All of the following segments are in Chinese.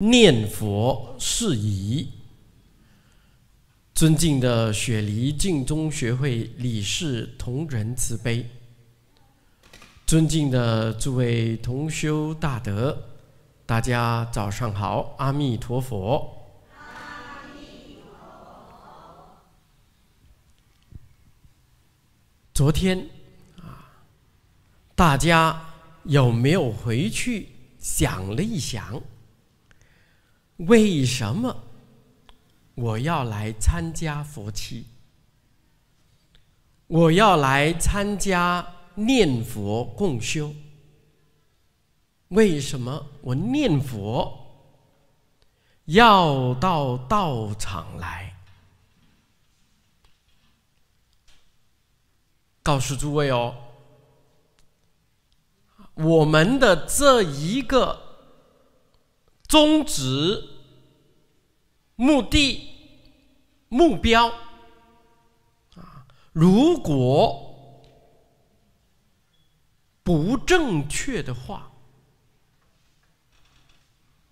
念佛事宜。尊敬的雪梨净宗学会理事同仁慈悲，尊敬的诸位同修大德，大家早上好，阿弥陀佛。昨天啊，大家有没有回去想了一想，为什么？我要来参加佛七，我要来参加念佛共修。为什么我念佛要到道场来？告诉诸位哦，我们的这一个宗旨目的。目标啊，如果不正确的话，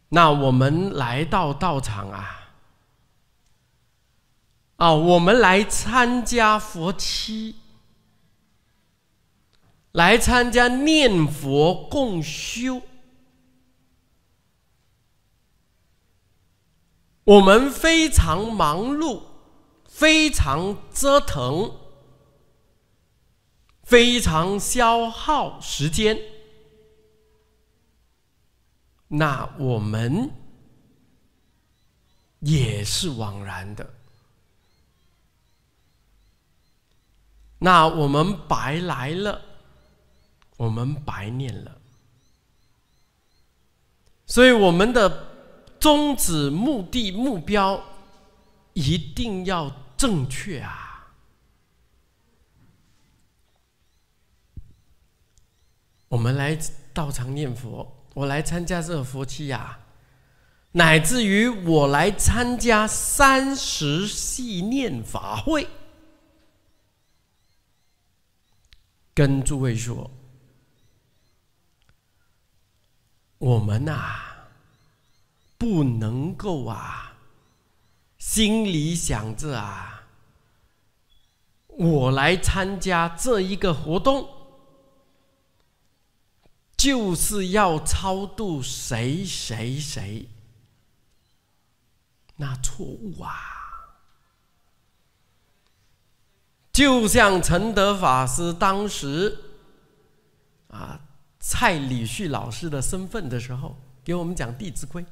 那我们来到道场啊，啊，我们来参加佛七，来参加念佛共修。我们非常忙碌，非常折腾，非常消耗时间。那我们也是枉然的。那我们白来了，我们白念了。所以我们的。宗旨、目的、目标一定要正确啊！我们来道场念佛，我来参加这个佛期呀，乃至于我来参加三十系念法会，跟诸位说，我们呐。不能够啊，心里想着啊，我来参加这一个活动，就是要超度谁谁谁，那错误啊！就像陈德法师当时啊，蔡礼旭老师的身份的时候，给我们讲《弟子规》。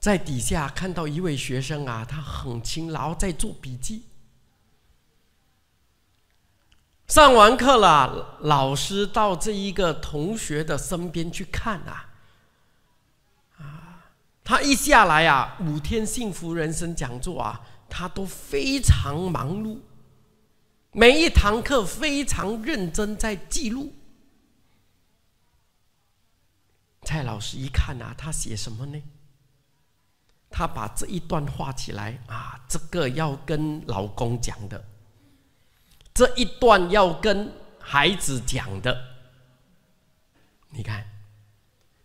在底下看到一位学生啊，他很勤劳，在做笔记。上完课了，老师到这一个同学的身边去看啊，啊，他一下来啊，五天幸福人生讲座啊，他都非常忙碌，每一堂课非常认真在记录。蔡老师一看啊，他写什么呢？他把这一段画起来啊，这个要跟老公讲的，这一段要跟孩子讲的。你看，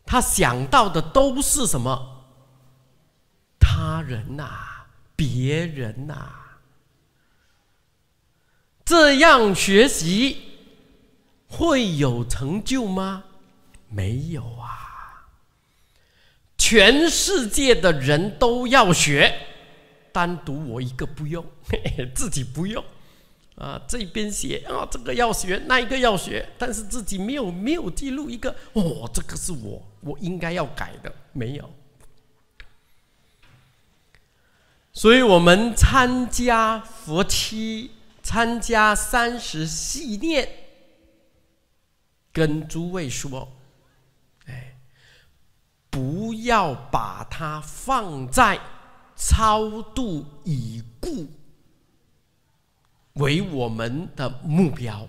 他想到的都是什么？他人呐，别人呐。这样学习会有成就吗？没有啊。全世界的人都要学，单独我一个不用，自己不用，啊，这边写啊，这个要学，那一个要学，但是自己没有没有记录一个，哦，这个是我，我应该要改的，没有。所以我们参加佛七，参加三十系念，跟诸位说。不要把它放在超度已故为我们的目标。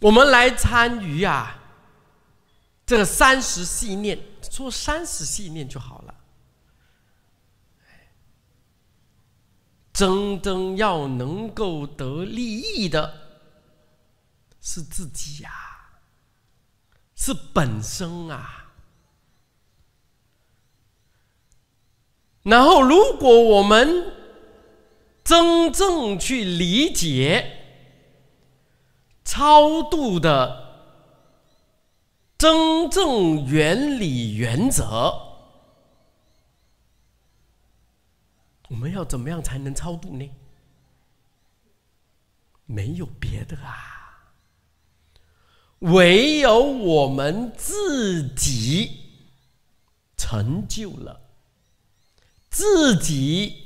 我们来参与啊，这个三十系念，做三十系念就好了。真正要能够得利益的，是自己呀。是本身啊。然后，如果我们真正去理解超度的真正原理原则，我们要怎么样才能超度呢？没有别的啊，唯有我们自己成就了。自己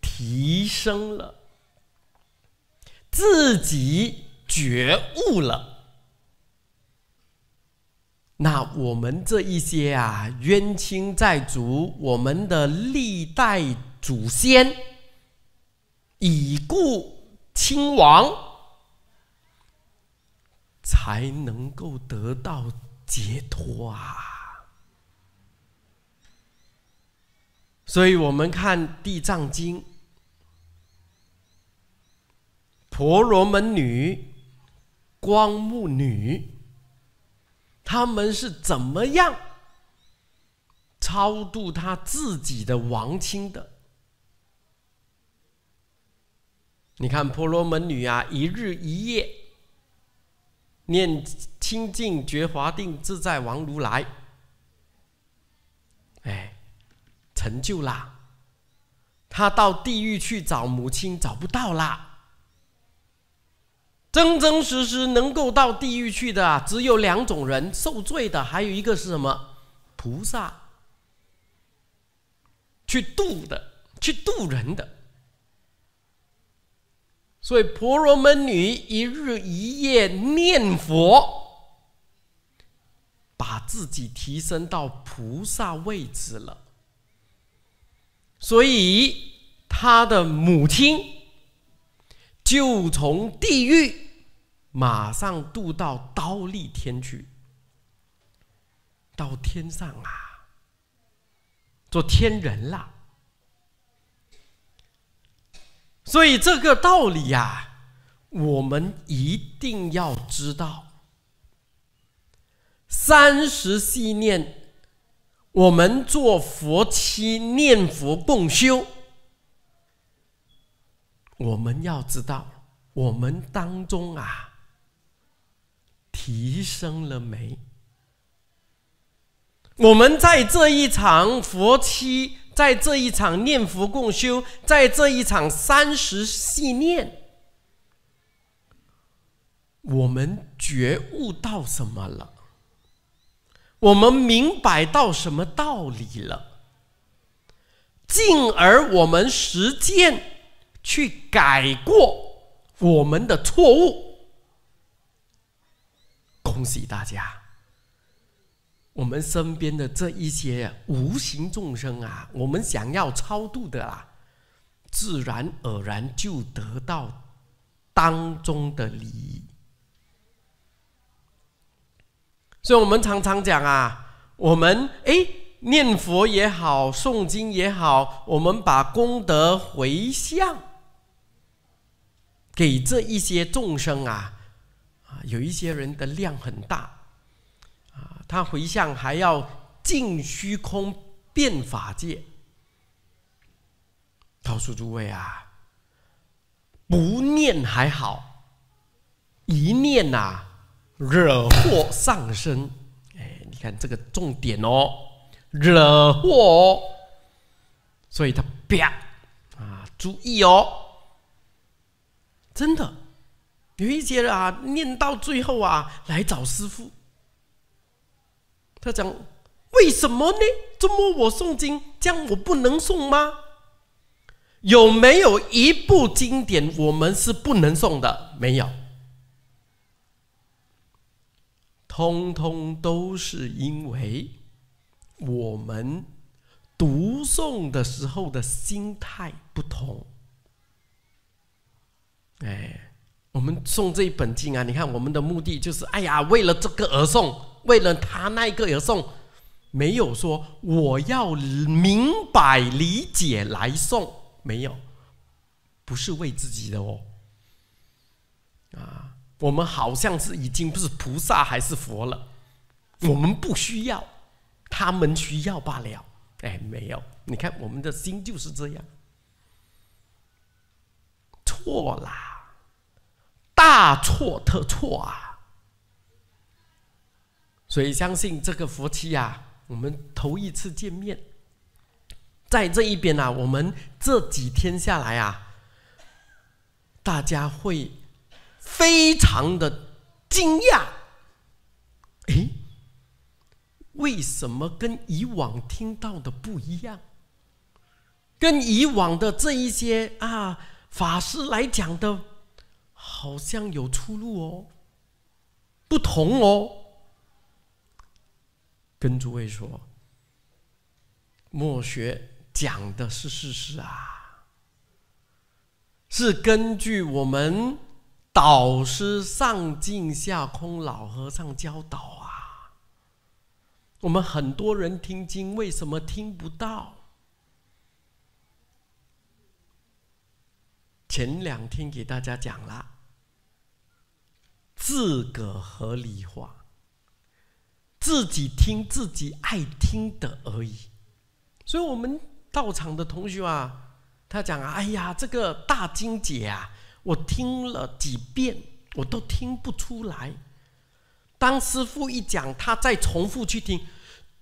提升了，自己觉悟了，那我们这一些啊冤亲债主，我们的历代祖先、已故亲王，才能够得到解脱啊。所以我们看《地藏经》，婆罗门女、光目女，他们是怎么样超度他自己的亡亲的？你看婆罗门女啊，一日一夜念清净觉华定自在王如来，哎。成就啦！他到地狱去找母亲，找不到啦。真真实实能够到地狱去的，只有两种人：受罪的，还有一个是什么？菩萨去度的，去度人的。所以婆罗门女一日一夜念佛，把自己提升到菩萨位置了。所以，他的母亲就从地狱马上渡到刀立天去，到天上啊，做天人了。所以，这个道理呀，我们一定要知道。三十系念。我们做佛七念佛共修，我们要知道，我们当中啊，提升了没？我们在这一场佛七，在这一场念佛共修，在这一场三十系念，我们觉悟到什么了？我们明白到什么道理了，进而我们实践去改过我们的错误。恭喜大家！我们身边的这一些无形众生啊，我们想要超度的啦，自然而然就得到当中的利益。所以，我们常常讲啊，我们哎念佛也好，诵经也好，我们把功德回向给这一些众生啊，啊，有一些人的量很大，他回向还要尽虚空变法界，告诉诸位啊，不念还好，一念呐。惹祸上身，哎，你看这个重点哦，惹祸，哦所以他啪啊，注意哦，真的有一些啊，念到最后啊，来找师傅，他讲为什么呢？怎么我诵经这样我不能诵吗？有没有一部经典我们是不能诵的？没有。通通都是因为我们读诵的时候的心态不同。哎，我们诵这一本经啊，你看我们的目的就是，哎呀，为了这个而诵，为了他那一个而送，没有说我要明白理解来送，没有，不是为自己的哦，啊。我们好像是已经不是菩萨还是佛了，我们不需要，他们需要罢了。哎，没有，你看我们的心就是这样，错啦，大错特错啊！所以相信这个夫妻啊，我们头一次见面，在这一边啊，我们这几天下来啊，大家会非常的惊讶，诶。为什么跟以往听到的不一样？跟以往的这一些啊法师来讲的，好像有出入哦，不同哦。跟诸位说，墨学讲的是事实啊，是根据我们导师上净下空老和尚教导啊。我们很多人听经，为什么听不到？前两天给大家讲了，自个合理化，自己听自己爱听的而已。所以，我们到场的同学啊，他讲啊，哎呀，这个大经姐啊，我听了几遍，我都听不出来。当师傅一讲，他再重复去听。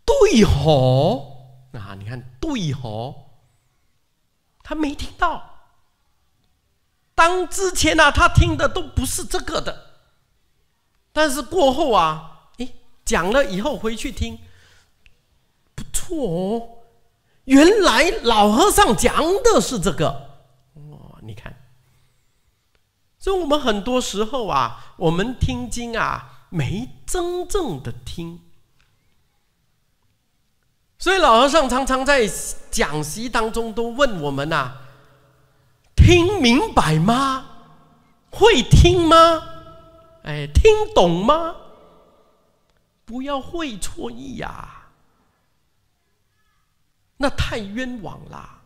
对吼啊！你看对吼，他没听到。当之前啊，他听的都不是这个的，但是过后啊，讲了以后回去听，不错哦。原来老和尚讲的是这个，哇！你看，所以我们很多时候啊，我们听经啊，没真正的听。所以老和尚常常在讲席当中都问我们呐：听明白吗？会听吗？哎，听懂吗？不要会错意呀，那太冤枉啦。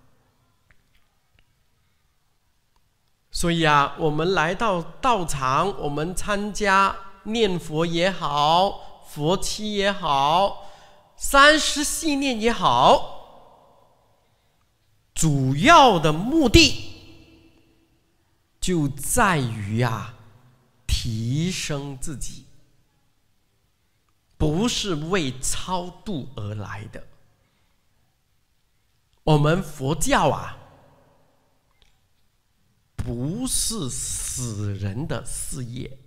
所以啊，我们来到道场，我们参加念佛也好，佛七也好。三十系念也好，主要的目的就在于啊，提升自己，不是为超度而来的。我们佛教啊，不是死人的事业。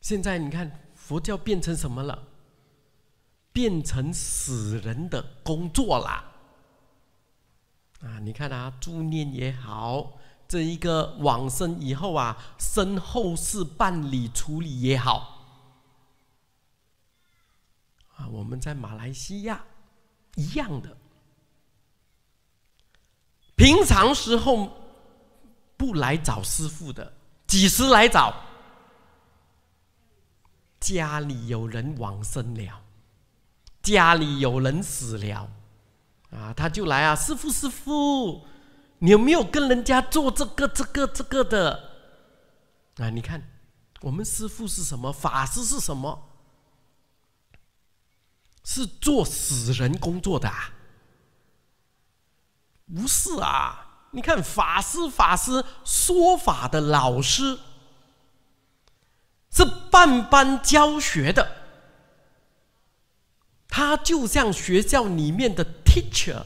现在你看，佛教变成什么了？变成死人的工作啦！啊，你看啊，助念也好，这一个往生以后啊，身后事办理处理也好，啊，我们在马来西亚一样的，平常时候不来找师傅的，几时来找？家里有人往生了。家里有人死了，啊，他就来啊，师傅师傅，你有没有跟人家做这个这个这个的？啊，你看，我们师傅是什么？法师是什么？是做死人工作的？啊？不是啊，你看法师法师说法的老师，是办班教学的。他就像学校里面的 teacher，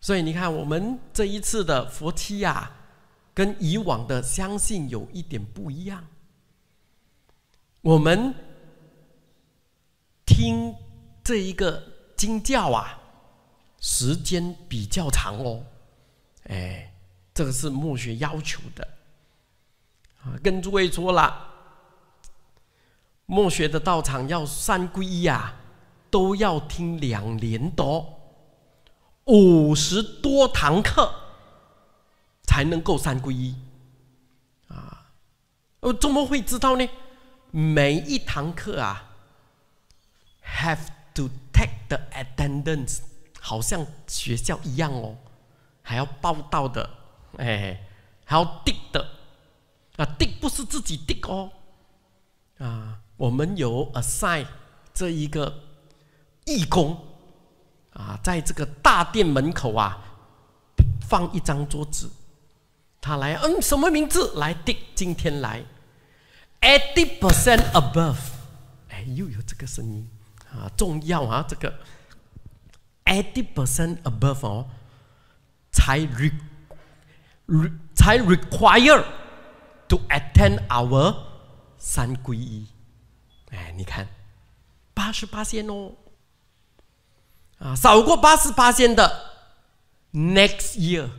所以你看，我们这一次的佛七呀，跟以往的相信有一点不一样。我们听这一个经教啊，时间比较长哦，哎，这个是墨学要求的啊，跟诸位说了。墨学的道场要三皈依啊，都要听两年多，五十多堂课才能够三皈依啊！我，怎么会知道呢？每一堂课啊，have to take the attendance，好像学校一样哦，还要报道的，哎，还要递的啊，递不是自己递哦。啊，我们有 assign 这一个义工啊，在这个大殿门口啊，放一张桌子，他来，嗯，什么名字？来 dig？今天来，eighty percent above，哎，又有这个声音啊，重要啊，这个 eighty percent above 哦，才 re re 才 require to attend our 三皈依，哎，你看，八十八仙哦，啊，少过八十八仙的，next year，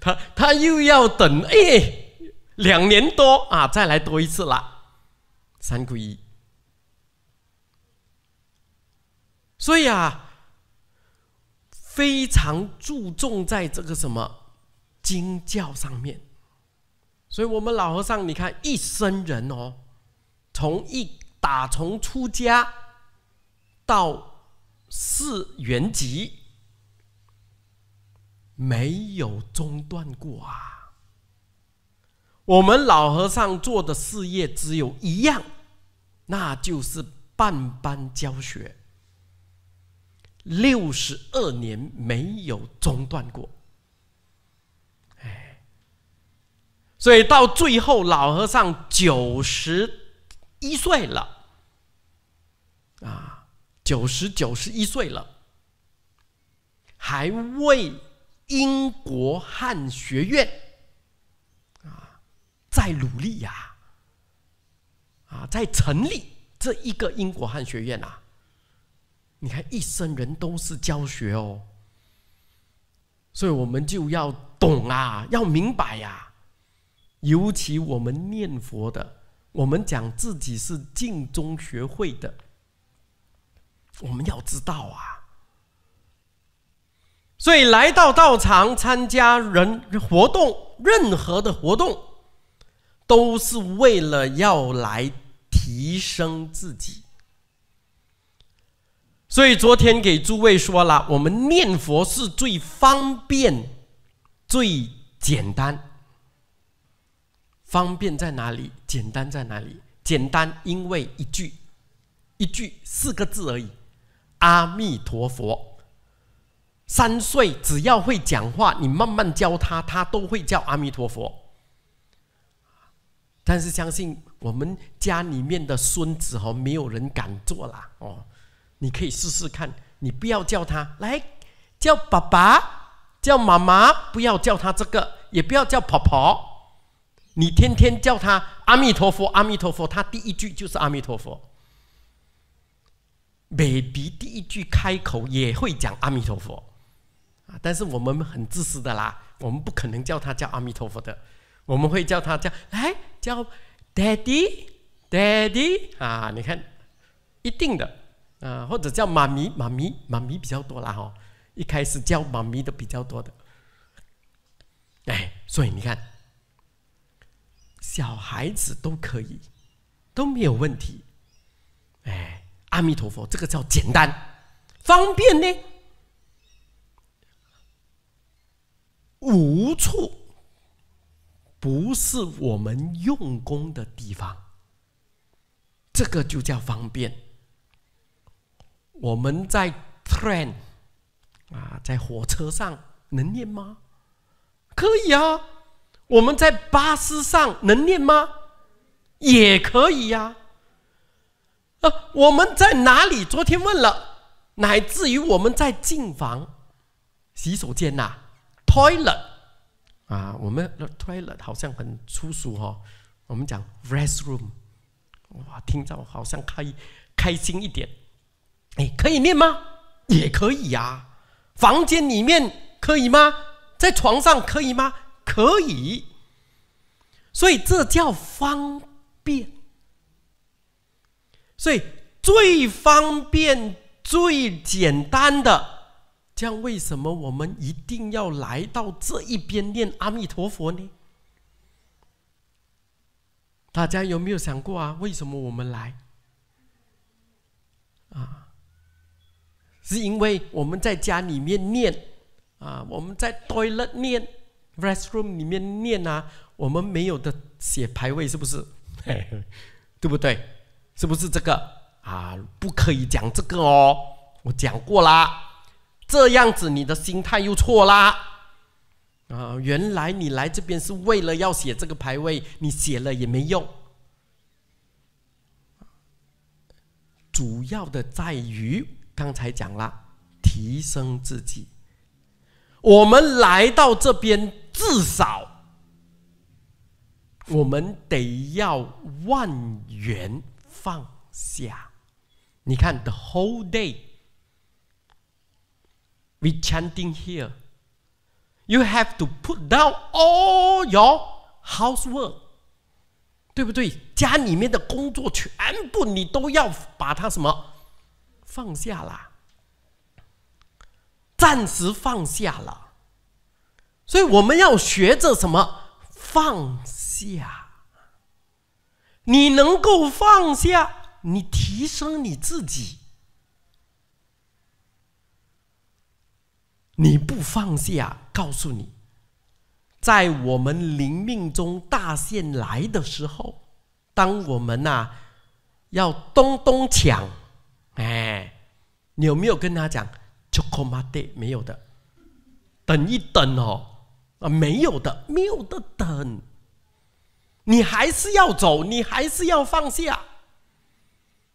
他他又要等哎两年多啊，再来多一次啦，三皈依。所以啊，非常注重在这个什么经教上面。所以，我们老和尚，你看一生人哦，从一打从出家到四圆寂，没有中断过啊。我们老和尚做的事业只有一样，那就是办班教学，六十二年没有中断过。哎所以到最后，老和尚九十一岁了，啊，九十九十一岁了，还为英国汉学院啊在努力呀，啊，在成立这一个英国汉学院啊。你看，一生人都是教学哦，所以我们就要懂啊，要明白呀。尤其我们念佛的，我们讲自己是净宗学会的，我们要知道啊。所以来到道场参加人活动，任何的活动，都是为了要来提升自己。所以昨天给诸位说了，我们念佛是最方便、最简单。方便在哪里？简单在哪里？简单，因为一句，一句四个字而已。阿弥陀佛。三岁只要会讲话，你慢慢教他，他都会叫阿弥陀佛。但是相信我们家里面的孙子哦，没有人敢做啦哦。你可以试试看，你不要叫他来叫爸爸，叫妈妈，不要叫他这个，也不要叫婆婆。你天天叫他阿弥陀佛，阿弥陀佛，他第一句就是阿弥陀佛。baby 第一句开口也会讲阿弥陀佛，啊，但是我们很自私的啦，我们不可能叫他叫阿弥陀佛的，我们会叫他叫来叫 daddy，daddy 啊，你看，一定的啊，或者叫妈咪，妈咪，妈咪比较多啦哈，一开始叫妈咪的比较多的，哎，所以你看。小孩子都可以，都没有问题。哎，阿弥陀佛，这个叫简单、方便呢。无处不是我们用功的地方，这个就叫方便。我们在 train 啊，在火车上能念吗？可以啊。我们在巴士上能念吗？也可以呀。啊，我们在哪里？昨天问了，乃至于我们在进房、洗手间呐，toilet 啊，我们 toilet 好像很粗俗哈。我们讲 restroom，哇，听着好像开开心一点。哎，可以念吗？也可以呀。房间里面可以吗？在床上可以吗？可以，所以这叫方便。所以最方便、最简单的，这样为什么我们一定要来到这一边念阿弥陀佛呢？大家有没有想过啊？为什么我们来？啊，是因为我们在家里面念啊，我们在 toilet 念。restroom 里面念啊，我们没有的写排位是不是？对不对？是不是这个啊？不可以讲这个哦，我讲过啦。这样子你的心态又错啦。啊，原来你来这边是为了要写这个排位，你写了也没用。主要的在于刚才讲了，提升自己。我们来到这边，至少我们得要万元放下。你看，the whole day we chanting here, you have to put down all your housework，对不对？家里面的工作全部你都要把它什么放下啦。暂时放下了，所以我们要学着什么放下。你能够放下，你提升你自己；你不放下，告诉你，在我们灵命中大限来的时候，当我们呐要东东抢，哎，你有没有跟他讲？就恐怕得没有的，等一等哦，啊，没有的，没有的等，你还是要走，你还是要放下。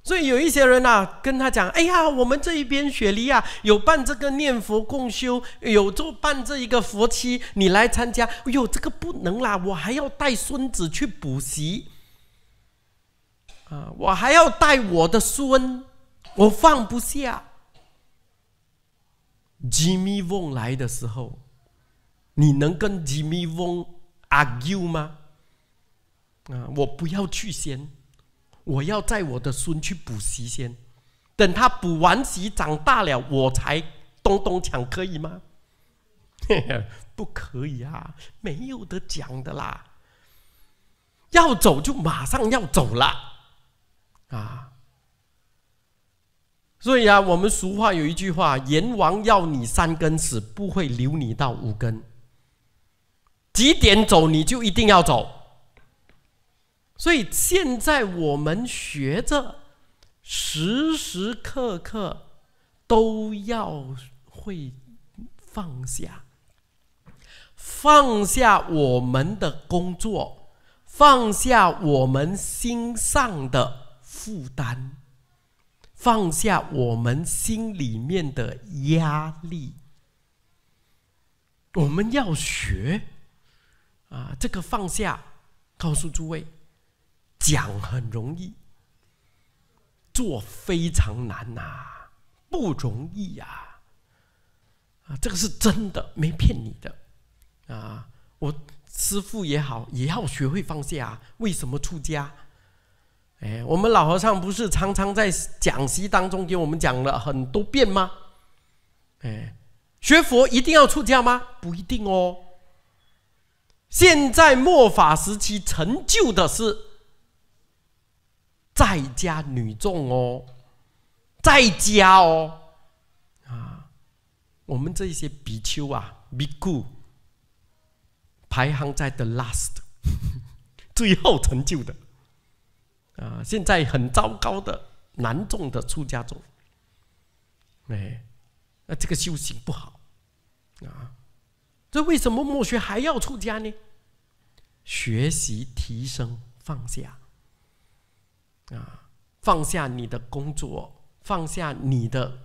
所以有一些人呐，跟他讲：“哎呀，我们这一边雪梨啊，有办这个念佛共修，有做办这一个佛期，你来参加。”哎呦，这个不能啦，我还要带孙子去补习，啊，我还要带我的孙，我放不下。Jimmy Wong 来的时候，你能跟 Jimmy Wong argue 吗？啊，我不要去先，我要载我的孙去补习先，等他补完习长大了，我才东东抢，可以吗？不可以啊，没有得讲的啦。要走就马上要走了，啊。所以啊，我们俗话有一句话：“阎王要你三更死，不会留你到五更。几点走你就一定要走。”所以现在我们学着时时刻刻都要会放下，放下我们的工作，放下我们心上的负担。放下我们心里面的压力，我们要学啊！这个放下，告诉诸位，讲很容易，做非常难呐，不容易呀！啊，这个是真的，没骗你的啊！我师父也好，也要学会放下。为什么出家？哎，我们老和尚不是常常在讲习当中给我们讲了很多遍吗？哎，学佛一定要出家吗？不一定哦。现在末法时期成就的是在家女众哦，在家哦，啊，我们这些比丘啊，比库排行在 the last，最后成就的。啊，现在很糟糕的难重的出家众，哎，那这个修行不好啊。这为什么莫学还要出家呢？学习提升放下啊，放下你的工作，放下你的。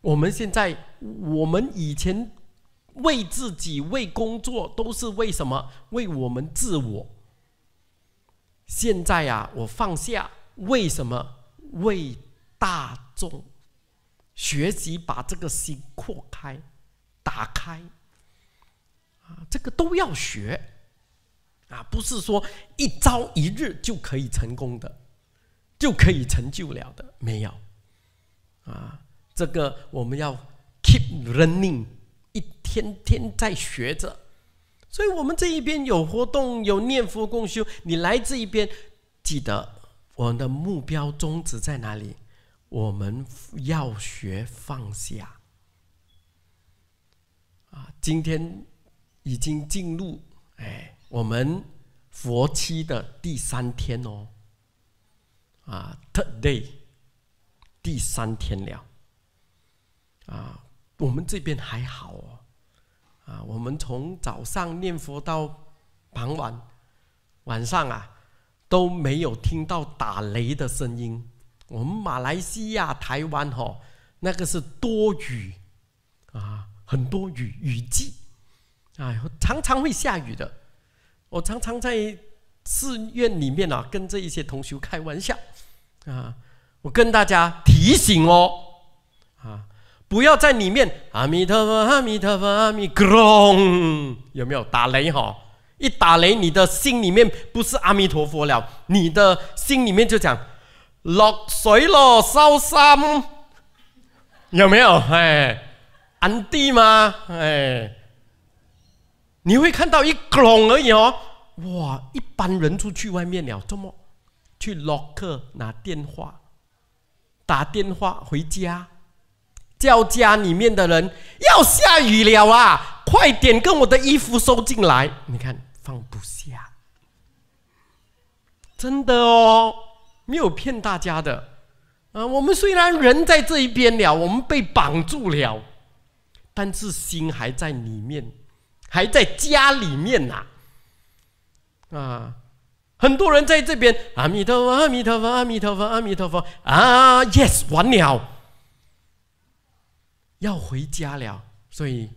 我们现在，我们以前为自己为工作都是为什么？为我们自我。现在呀，我放下，为什么？为大众学习，把这个心扩开、打开啊，这个都要学啊，不是说一朝一日就可以成功的，就可以成就了的，没有啊，这个我们要 keep learning，一天天在学着。所以，我们这一边有活动，有念佛共修。你来这一边，记得我们的目标宗旨在哪里？我们要学放下。啊，今天已经进入哎，我们佛期的第三天哦。啊，today 第三天了。啊，我们这边还好哦。啊，我们从早上念佛到傍晚，晚上啊都没有听到打雷的声音。我们马来西亚、台湾哈，那个是多雨啊，很多雨雨季，哎，常常会下雨的。我常常在寺院里面啊，跟这一些同学开玩笑啊，我跟大家提醒哦，不要在里面阿弥陀佛，阿弥陀佛，阿弥咚，有没有打雷哈？一打雷，你的心里面不是阿弥陀佛了，你的心里面就讲。落水了，烧山，有没有？哎，安地吗？哎，你会看到一拱而已哦。哇，一般人出去外面了，怎么去 lock 拿电话，打电话回家，叫家里面的人要下雨了啊，快点跟我的衣服收进来。你看放不下，真的哦。没有骗大家的，啊，我们虽然人在这一边了，我们被绑住了，但是心还在里面，还在家里面呐，啊，很多人在这边，阿弥陀佛，阿弥陀佛，阿弥陀佛，阿弥陀佛，啊，yes，完了，要回家了，所以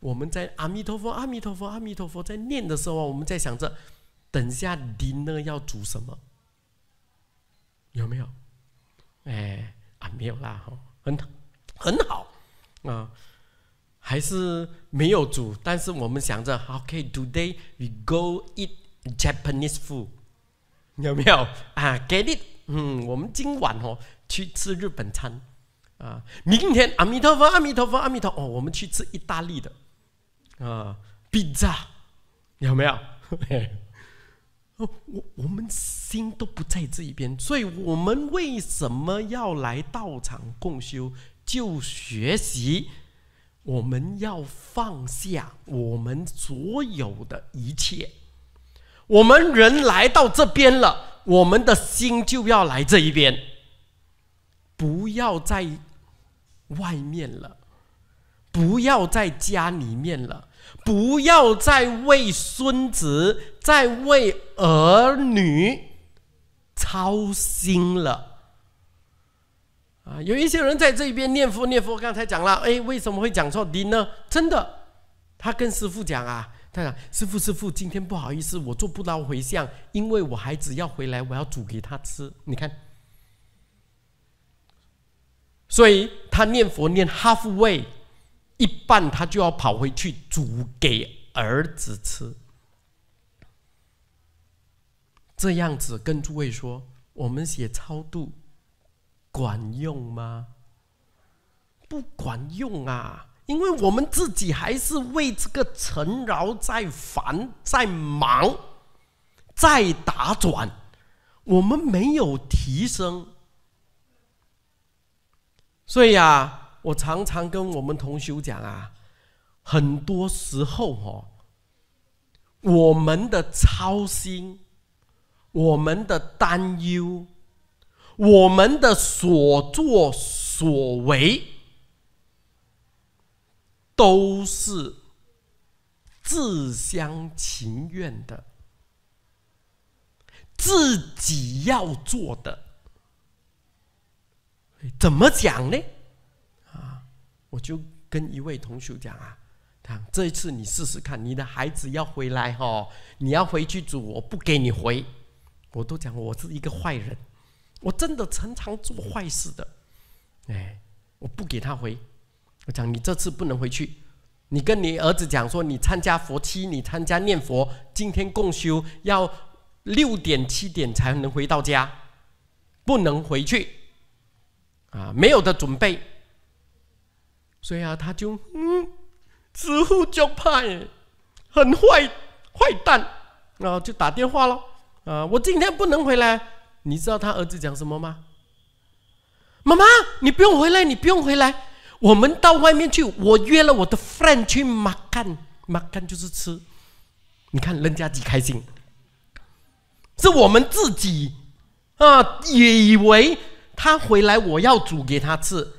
我们在阿弥陀佛，阿弥陀佛，阿弥陀佛在念的时候，我们在想着，等下 dinner 要煮什么。有没有？哎啊，没有啦，哈，很很好啊，还是没有煮。但是我们想着，OK，today we go eat Japanese food，有没有啊？Get it？嗯，我们今晚哦去吃日本餐啊。明天阿弥陀佛，阿弥陀佛，阿弥陀哦，我们去吃意大利的啊，pizza，有没有？哦，我我们心都不在这一边，所以我们为什么要来道场共修？就学习，我们要放下我们所有的一切。我们人来到这边了，我们的心就要来这一边，不要在外面了，不要在家里面了。不要再为孙子、再为儿女操心了啊！有一些人在这边念佛念佛，刚才讲了，哎，为什么会讲错的呢？真的，他跟师傅讲啊，他讲师傅师傅，今天不好意思，我做不到回向，因为我孩子要回来，我要煮给他吃。你看，所以他念佛念 halfway。一半他就要跑回去煮给儿子吃，这样子跟诸位说，我们写超度管用吗？不管用啊，因为我们自己还是为这个尘劳在烦，在忙，在打转，我们没有提升，所以啊。我常常跟我们同修讲啊，很多时候哦，我们的操心、我们的担忧、我们的所作所为，都是自相情愿的，自己要做的。怎么讲呢？啊我就跟一位同学讲啊，他这一次你试试看，你的孩子要回来哈，你要回去煮，我不给你回。我都讲我是一个坏人，我真的常常做坏事的，哎，我不给他回。我讲你这次不能回去，你跟你儿子讲说，你参加佛期，你参加念佛，今天共修要六点七点才能回到家，不能回去，啊，没有的准备。所以啊，他就嗯，师傅就派，很坏坏蛋，然后就打电话了啊！我今天不能回来，你知道他儿子讲什么吗？妈妈，你不用回来，你不用回来，我们到外面去，我约了我的 friend 去 makan，makan 就是吃，你看人家几开心，是我们自己啊，以为他回来我要煮给他吃。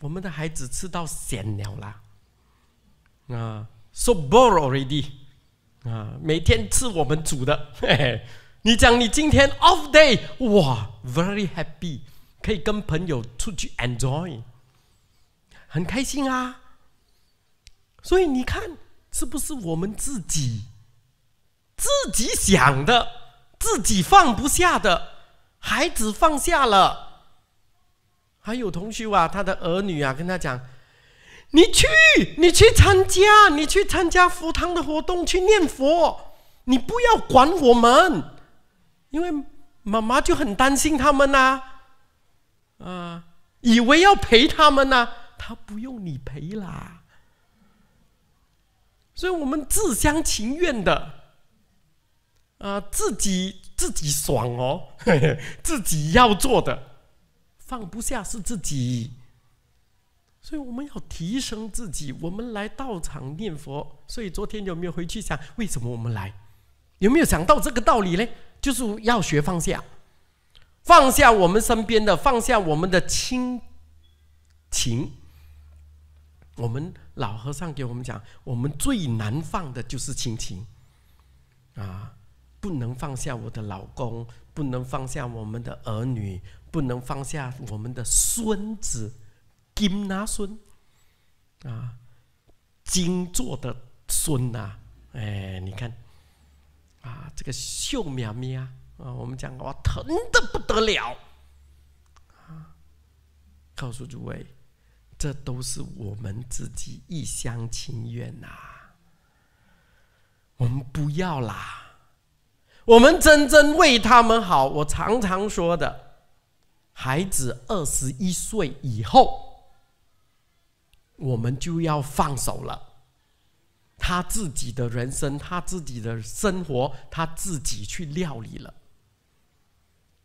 我们的孩子吃到咸了啦，啊，so bored already，啊，每天吃我们煮的。嘿嘿，你讲你今天 off day，哇，very happy，可以跟朋友出去 enjoy，很开心啊。所以你看，是不是我们自己自己想的，自己放不下的，孩子放下了。还有同学啊，他的儿女啊，跟他讲：“你去，你去参加，你去参加佛堂的活动，去念佛，你不要管我们，因为妈妈就很担心他们呐，啊，以为要陪他们呢，他不用你陪啦，所以我们自相情愿的，啊，自己自己爽哦，自己要做的。”放不下是自己，所以我们要提升自己。我们来道场念佛，所以昨天有没有回去想，为什么我们来？有没有想到这个道理呢？就是要学放下，放下我们身边的，放下我们的亲情。我们老和尚给我们讲，我们最难放的就是亲情啊，不能放下我的老公，不能放下我们的儿女。不能放下我们的孙子，金拿孙啊，金做的孙呐，哎，你看啊，这个秀苗苗啊，我们讲哇，疼的不得了啊！告诉诸位，这都是我们自己一厢情愿呐，我们不要啦，我们真正为他们好。我常常说的。孩子二十一岁以后，我们就要放手了。他自己的人生，他自己的生活，他自己去料理了。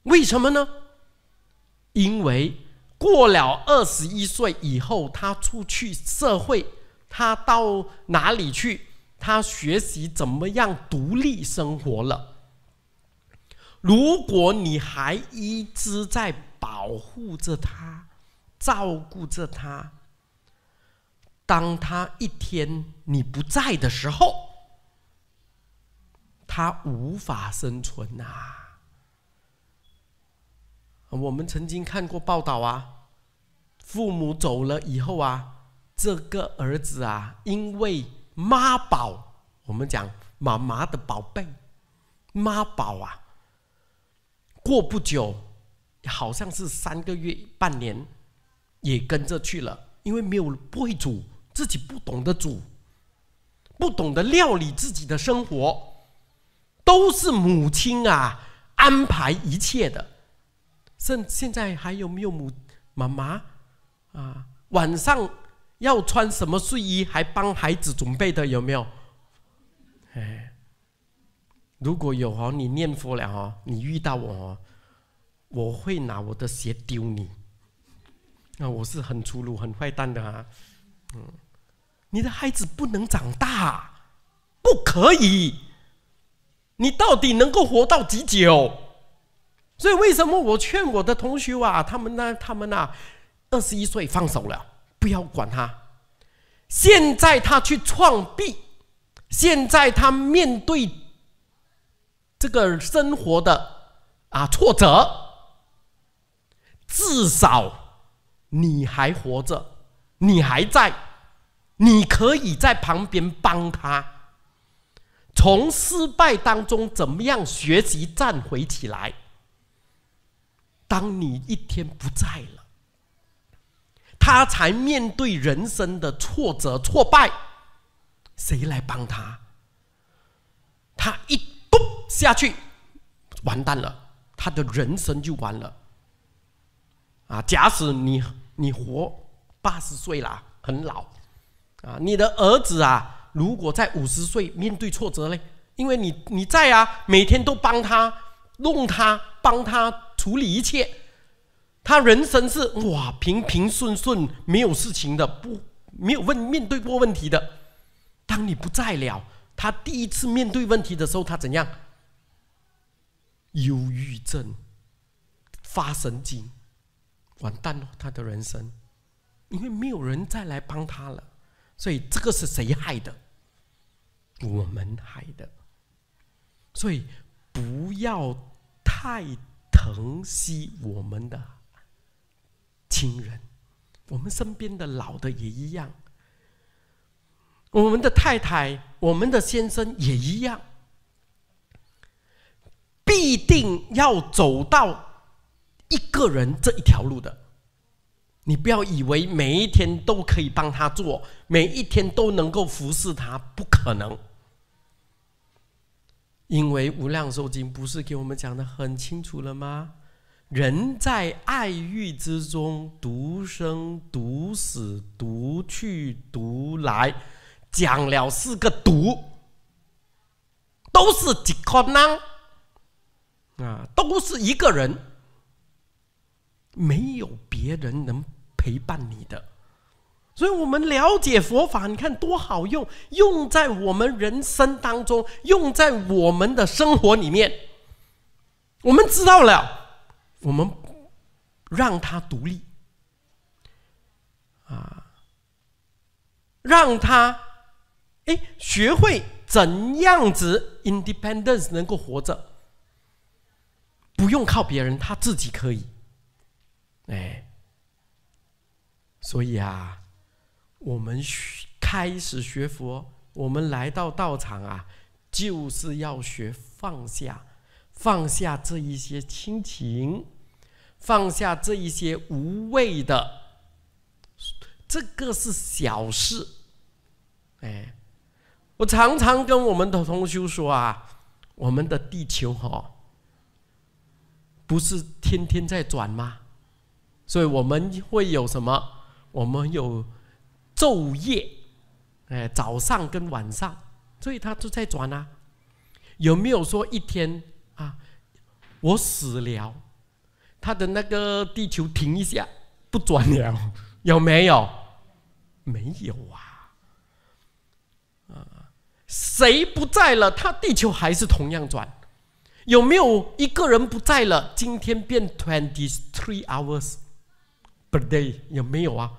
为什么呢？因为过了二十一岁以后，他出去社会，他到哪里去？他学习怎么样独立生活了。如果你还一直在。保护着他，照顾着他。当他一天你不在的时候，他无法生存呐。我们曾经看过报道啊，父母走了以后啊，这个儿子啊，因为妈宝，我们讲妈妈的宝贝，妈宝啊，过不久。好像是三个月、半年，也跟着去了，因为没有不会煮，自己不懂得煮，不懂得料理自己的生活，都是母亲啊安排一切的。现现在还有没有母妈妈啊？晚上要穿什么睡衣，还帮孩子准备的有没有？哎，如果有哦，你念佛了哦，你遇到我哦。我会拿我的鞋丢你，那我是很粗鲁、很坏蛋的啊！嗯，你的孩子不能长大，不可以。你到底能够活到几久？所以为什么我劝我的同学啊，他们呢，他们啊，二十一岁放手了，不要管他。现在他去创币，现在他面对这个生活的啊挫折。至少你还活着，你还在，你可以在旁边帮他，从失败当中怎么样学习站回起来。当你一天不在了，他才面对人生的挫折挫败，谁来帮他？他一蹦下去，完蛋了，他的人生就完了。啊，假使你你活八十岁了，很老，啊，你的儿子啊，如果在五十岁面对挫折嘞，因为你你在啊，每天都帮他弄他，帮他处理一切，他人生是哇平平顺顺，没有事情的，不没有问面对过问题的。当你不在了，他第一次面对问题的时候，他怎样？忧郁症。发神经，完蛋了，他的人生，因为没有人再来帮他了，所以这个是谁害的？我们害的。所以不要太疼惜我们的亲人，我们身边的老的也一样，我们的太太、我们的先生也一样。必定要走到一个人这一条路的，你不要以为每一天都可以帮他做，每一天都能够服侍他，不可能。因为《无量寿经》不是给我们讲的很清楚了吗？人在爱欲之中，独生、独死、独去、独来，讲了四个“独”，都是几可能。啊，都是一个人，没有别人能陪伴你的，所以我们了解佛法，你看多好用，用在我们人生当中，用在我们的生活里面。我们知道了，我们让他独立，啊，让他哎学会怎样子 independence 能够活着。不用靠别人，他自己可以。哎，所以啊，我们开始学佛，我们来到道场啊，就是要学放下，放下这一些亲情，放下这一些无谓的，这个是小事。哎，我常常跟我们的同修说啊，我们的地球哈。不是天天在转吗？所以我们会有什么？我们有昼夜，哎，早上跟晚上，所以它都在转啊。有没有说一天啊，我死了，他的那个地球停一下不转了？有没有？没有啊。谁不在了，他地球还是同样转。有没有一个人不在了？今天变 twenty three hours per day 有没有啊？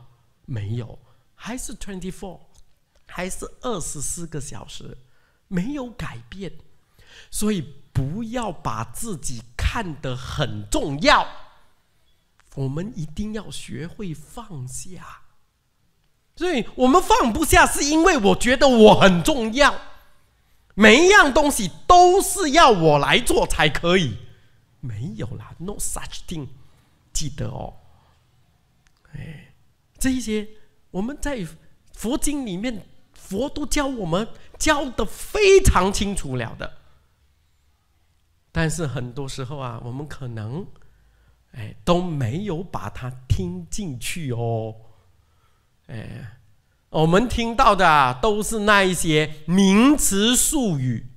没有，还是 twenty four，还是二十四个小时，没有改变。所以不要把自己看得很重要，我们一定要学会放下。所以我们放不下，是因为我觉得我很重要。每一样东西都是要我来做才可以，没有啦，no such thing，记得哦。哎，这一些我们在佛经里面，佛都教我们教的非常清楚了的。但是很多时候啊，我们可能哎都没有把它听进去哦，哎。我们听到的都是那一些名词术语，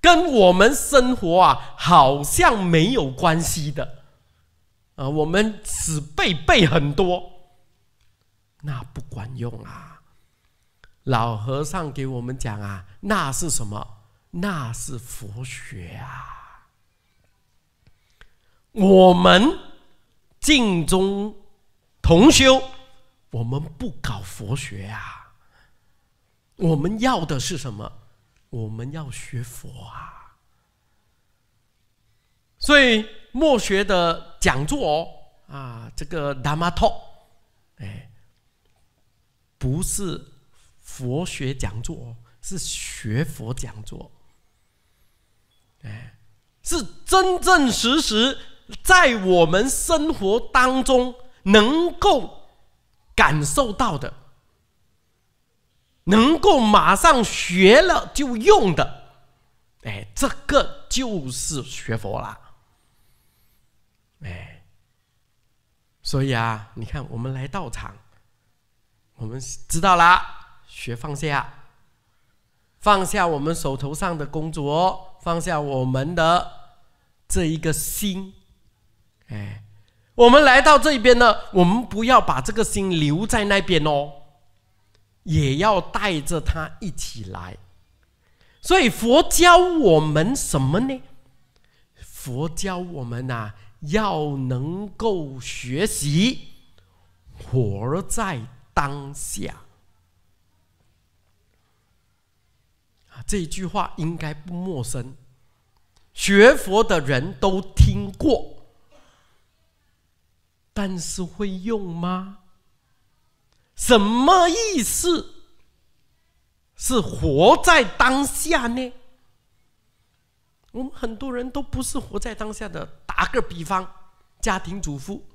跟我们生活啊好像没有关系的啊。我们只背背很多，那不管用啊。老和尚给我们讲啊，那是什么？那是佛学啊。我们净宗同修。我们不搞佛学啊！我们要的是什么？我们要学佛啊！所以墨学的讲座啊，这个达玛托，哎，不是佛学讲座，是学佛讲座。哎，是真真实实在我们生活当中能够。感受到的，能够马上学了就用的，哎，这个就是学佛啦，哎，所以啊，你看我们来道场，我们知道啦，学放下，放下我们手头上的工作，放下我们的这一个心，哎。我们来到这边呢，我们不要把这个心留在那边哦，也要带着他一起来。所以佛教我们什么呢？佛教我们呐，要能够学习活在当下。啊，这句话应该不陌生，学佛的人都听过，但是会用吗？什么意思？是活在当下呢？我们很多人都不是活在当下的。打个比方，家庭主妇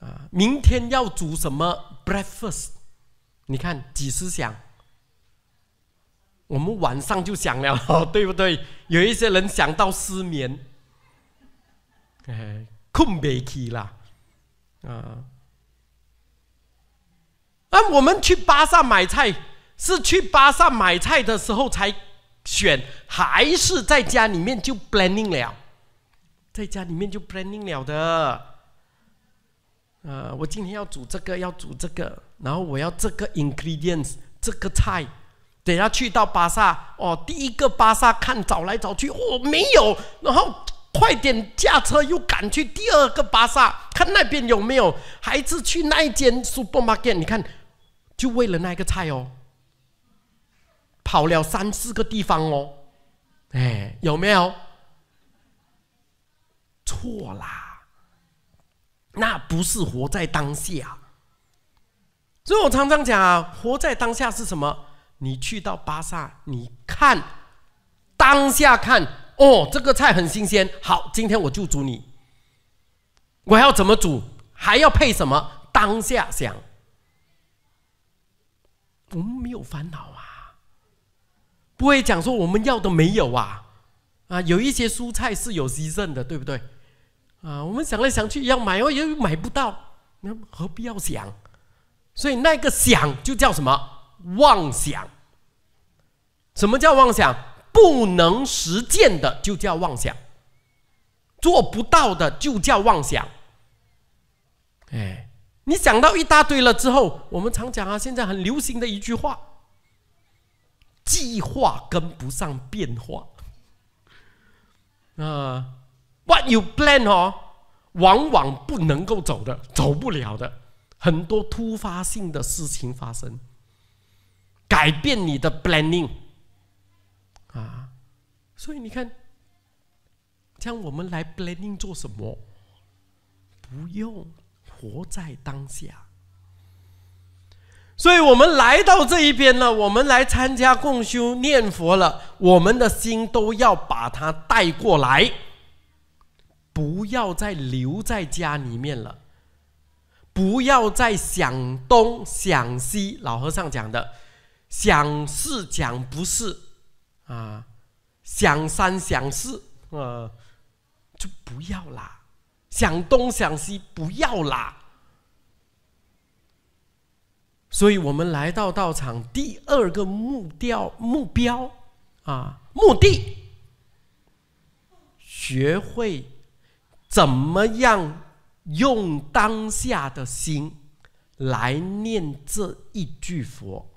啊，明天要煮什么 breakfast？你看几时想？我们晚上就想了，对不对？有一些人想到失眠，哎，困不起啦，啊。那我们去巴萨买菜，是去巴萨买菜的时候才选，还是在家里面就 planning 了？在家里面就 planning 了的。呃，我今天要煮这个，要煮这个，然后我要这个 ingredients，这个菜。等下去到巴萨，哦，第一个巴萨看找来找去，哦，没有，然后快点驾车又赶去第二个巴萨，看那边有没有，还是去那一间 supermarket，你看。就为了那个菜哦，跑了三四个地方哦，哎，有没有？错啦，那不是活在当下。所以我常常讲啊，活在当下是什么？你去到巴萨，你看当下看哦，这个菜很新鲜，好，今天我就煮你。我要怎么煮？还要配什么？当下想。我们没有烦恼啊，不会讲说我们要的没有啊，啊，有一些蔬菜是有牺牲的，对不对？啊，我们想来想去要买哦，又买不到，那何必要想？所以那个想就叫什么妄想？什么叫妄想？不能实践的就叫妄想，做不到的就叫妄想。哎。你想到一大堆了之后，我们常讲啊，现在很流行的一句话：计划跟不上变化。啊，What you plan 哦，往往不能够走的，走不了的，很多突发性的事情发生，改变你的 planning。所以你看，像我们来 planning 做什么？不用。活在当下，所以我们来到这一边了。我们来参加共修念佛了，我们的心都要把它带过来，不要再留在家里面了，不要再想东想西。老和尚讲的，想是讲不是啊，想三想四啊，就不要啦。想东想西，不要啦。所以我们来到道场，第二个目标目标啊，目的，学会怎么样用当下的心来念这一句佛。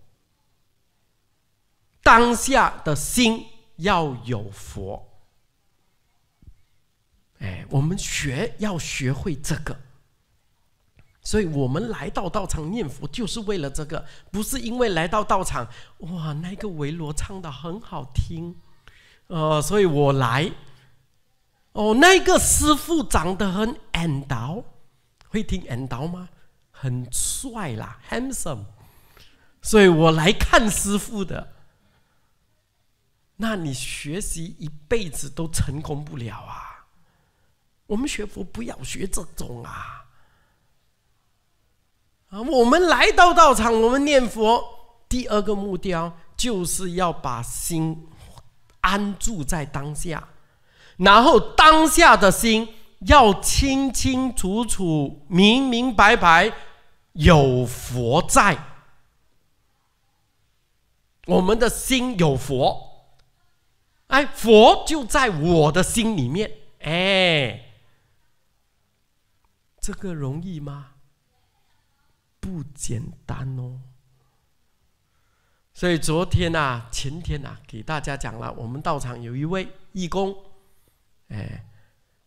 当下的心要有佛。哎，我们学要学会这个，所以我们来到道场念佛，就是为了这个，不是因为来到道场，哇，那个维罗唱的很好听，呃，所以我来。哦，那个师傅长得很 and 会听 and 吗？很帅啦，handsome，所以我来看师傅的。那你学习一辈子都成功不了啊！我们学佛不要学这种啊！啊，我们来到道场，我们念佛，第二个目标就是要把心安住在当下，然后当下的心要清清楚楚、明明白白，有佛在，我们的心有佛，哎，佛就在我的心里面，哎。这个容易吗？不简单哦。所以昨天呐、前天呐，给大家讲了，我们道场有一位义工，哎，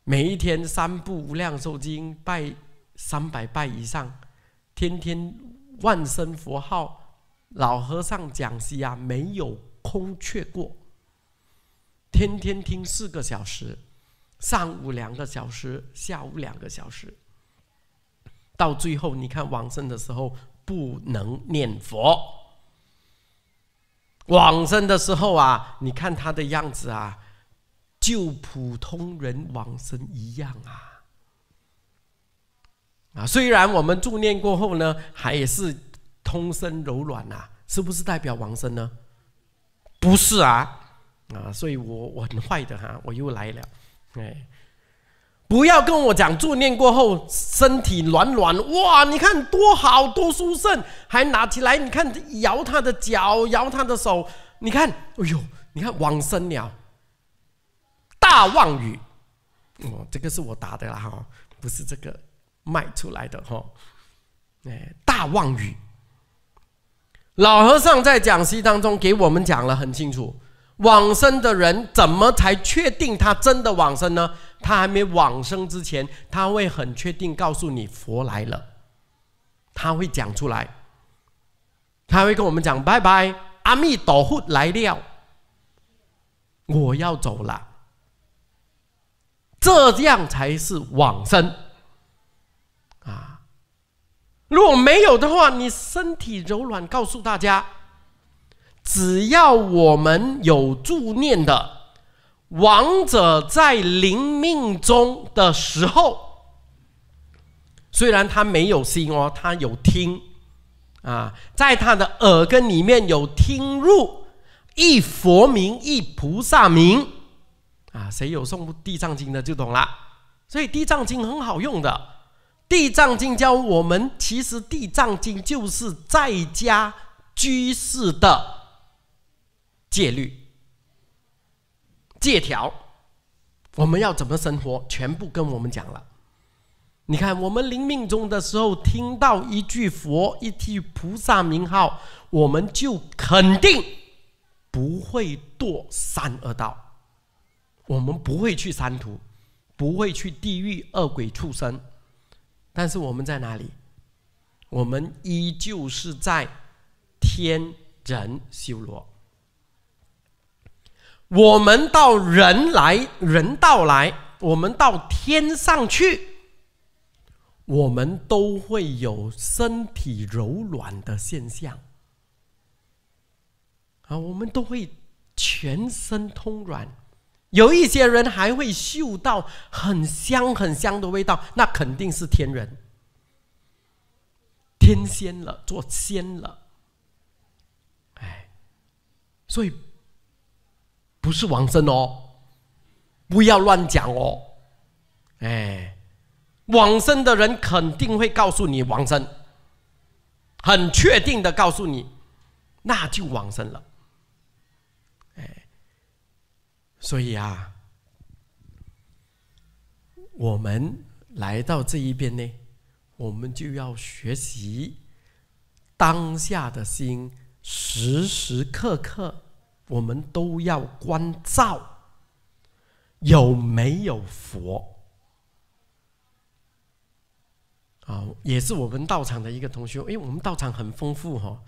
每一天三部无量寿经拜三百拜以上，天天万声佛号，老和尚讲习啊，没有空缺过。天天听四个小时，上午两个小时，下午两个小时。到最后，你看往生的时候不能念佛。往生的时候啊，你看他的样子啊，就普通人往生一样啊。啊，虽然我们助念过后呢，还是通身柔软呐，是不是代表往生呢？不是啊。啊，所以我我很坏的哈，我又来了，哎，不要跟我讲助念过后身体软软，哇，你看多好多殊胜，还拿起来，你看摇他的脚，摇他的手，你看，哎呦，你看往生了，大妄语，哦，这个是我打的啦哈，不是这个卖出来的哈，哎，大妄语，老和尚在讲习当中给我们讲了很清楚。往生的人怎么才确定他真的往生呢？他还没往生之前，他会很确定告诉你佛来了，他会讲出来，他会跟我们讲拜拜，阿弥陀佛来了，我要走了，这样才是往生啊！如果没有的话，你身体柔软，告诉大家。只要我们有助念的，亡者在临命中的时候，虽然他没有心哦，他有听啊，在他的耳根里面有听入一佛名、一菩萨名啊。谁有诵《地藏经》的就懂了。所以《地藏经》很好用的，《地藏经》教我们，其实《地藏经》就是在家居士的。戒律、戒条，我们要怎么生活，全部跟我们讲了。你看，我们临命终的时候，听到一句佛、一句菩萨名号，我们就肯定不会堕三恶道，我们不会去三途，不会去地狱、恶鬼、畜生。但是我们在哪里？我们依旧是在天人修罗。我们到人来人到来，我们到天上去，我们都会有身体柔软的现象。啊，我们都会全身通软，有一些人还会嗅到很香很香的味道，那肯定是天人，天仙了，做仙了，哎，所以。不是往生哦，不要乱讲哦，哎，往生的人肯定会告诉你往生，很确定的告诉你，那就往生了，哎，所以啊，我们来到这一边呢，我们就要学习当下的心，时时刻刻。我们都要关照有没有佛啊，也是我们道场的一个同学。哎，我们道场很丰富哈，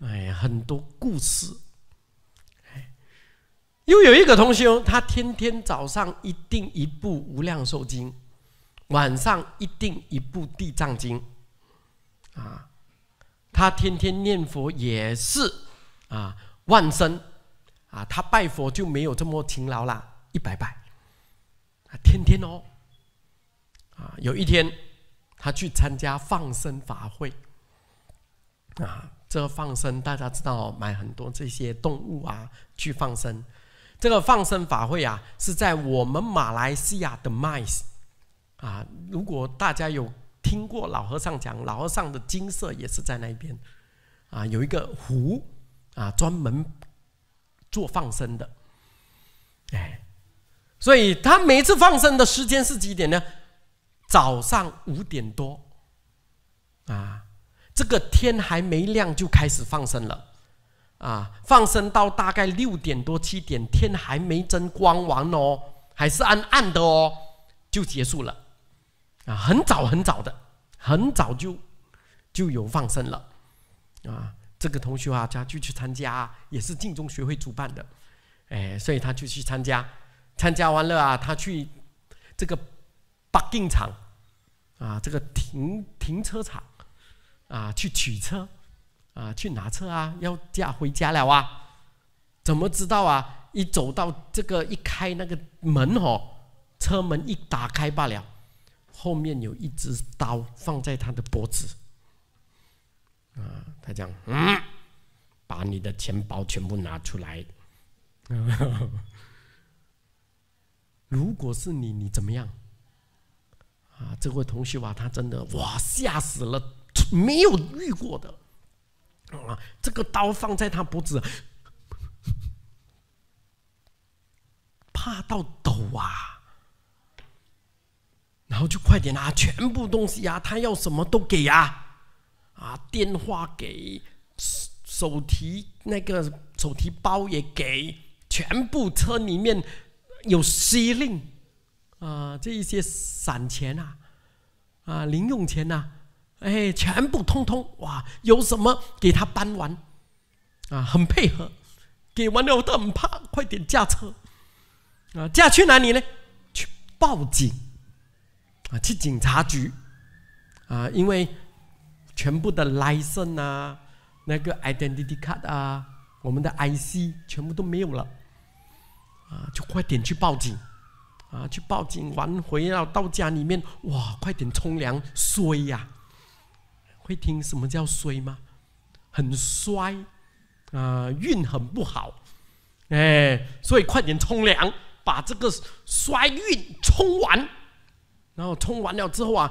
哎，很多故事。又有一个同学，他天天早上一定一部《无量寿经》，晚上一定一部《地藏经》啊。他天天念佛也是啊，万生。啊，他拜佛就没有这么勤劳啦，一百拜，啊，天天哦，啊，有一天他去参加放生法会，啊，这个放生大家知道，买很多这些动物啊去放生，这个放生法会啊是在我们马来西亚的 MICE，啊，如果大家有听过老和尚讲，老和尚的金色也是在那边，啊，有一个湖啊，专门。做放生的，哎，所以他每次放生的时间是几点呢？早上五点多，啊，这个天还没亮就开始放生了，啊，放生到大概六点多七点，天还没真光完哦，还是暗暗的哦，就结束了，啊，很早很早的，很早就就有放生了，啊，这个同学啊，他就去参加，也是晋中学会主办的，哎，所以他就去参加，参加完了啊，他去这个八定场，啊，这个停停车场，啊，去取车，啊，去拿车啊，要驾回家了啊，怎么知道啊？一走到这个一开那个门哦。车门一打开罢了，后面有一只刀放在他的脖子。啊，他讲，嗯，把你的钱包全部拿出来。如果是你，你怎么样？啊，这位同学啊，他真的哇，吓死了，没有遇过的。啊，这个刀放在他脖子，怕到抖啊！然后就快点啊，全部东西啊，他要什么都给啊，啊，电话给，手提那个手提包也给，全部车里面有司令，啊，这一些散钱啊，啊，零用钱呐，哎，全部通通哇，有什么给他搬完，啊，很配合，给完了我都很怕，快点驾车，啊，驾去哪里呢？去报警。啊，去警察局，啊，因为全部的 license 啊，那个 identity card 啊，我们的 IC 全部都没有了，啊，就快点去报警，啊，去报警完回到到家里面，哇，快点冲凉，衰呀！会听什么叫衰吗？很衰，啊，运很不好，哎，所以快点冲凉，把这个衰运冲完。然后冲完了之后啊，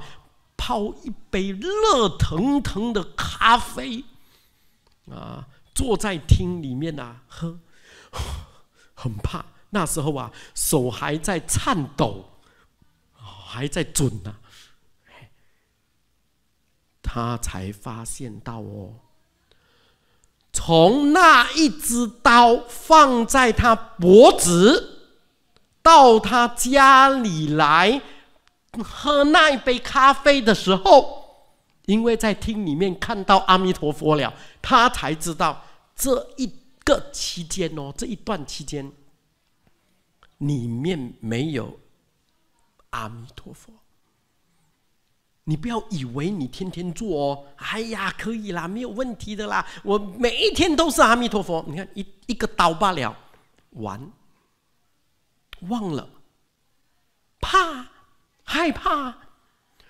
泡一杯热腾腾的咖啡，啊，坐在厅里面啊喝，很怕。那时候啊，手还在颤抖，还在准呢。他才发现到哦，从那一只刀放在他脖子，到他家里来。喝那一杯咖啡的时候，因为在厅里面看到阿弥陀佛了，他才知道这一个期间哦，这一段期间里面没有阿弥陀佛。你不要以为你天天做哦，哎呀，可以啦，没有问题的啦，我每一天都是阿弥陀佛。你看一一个刀罢了，完，忘了，怕。害怕，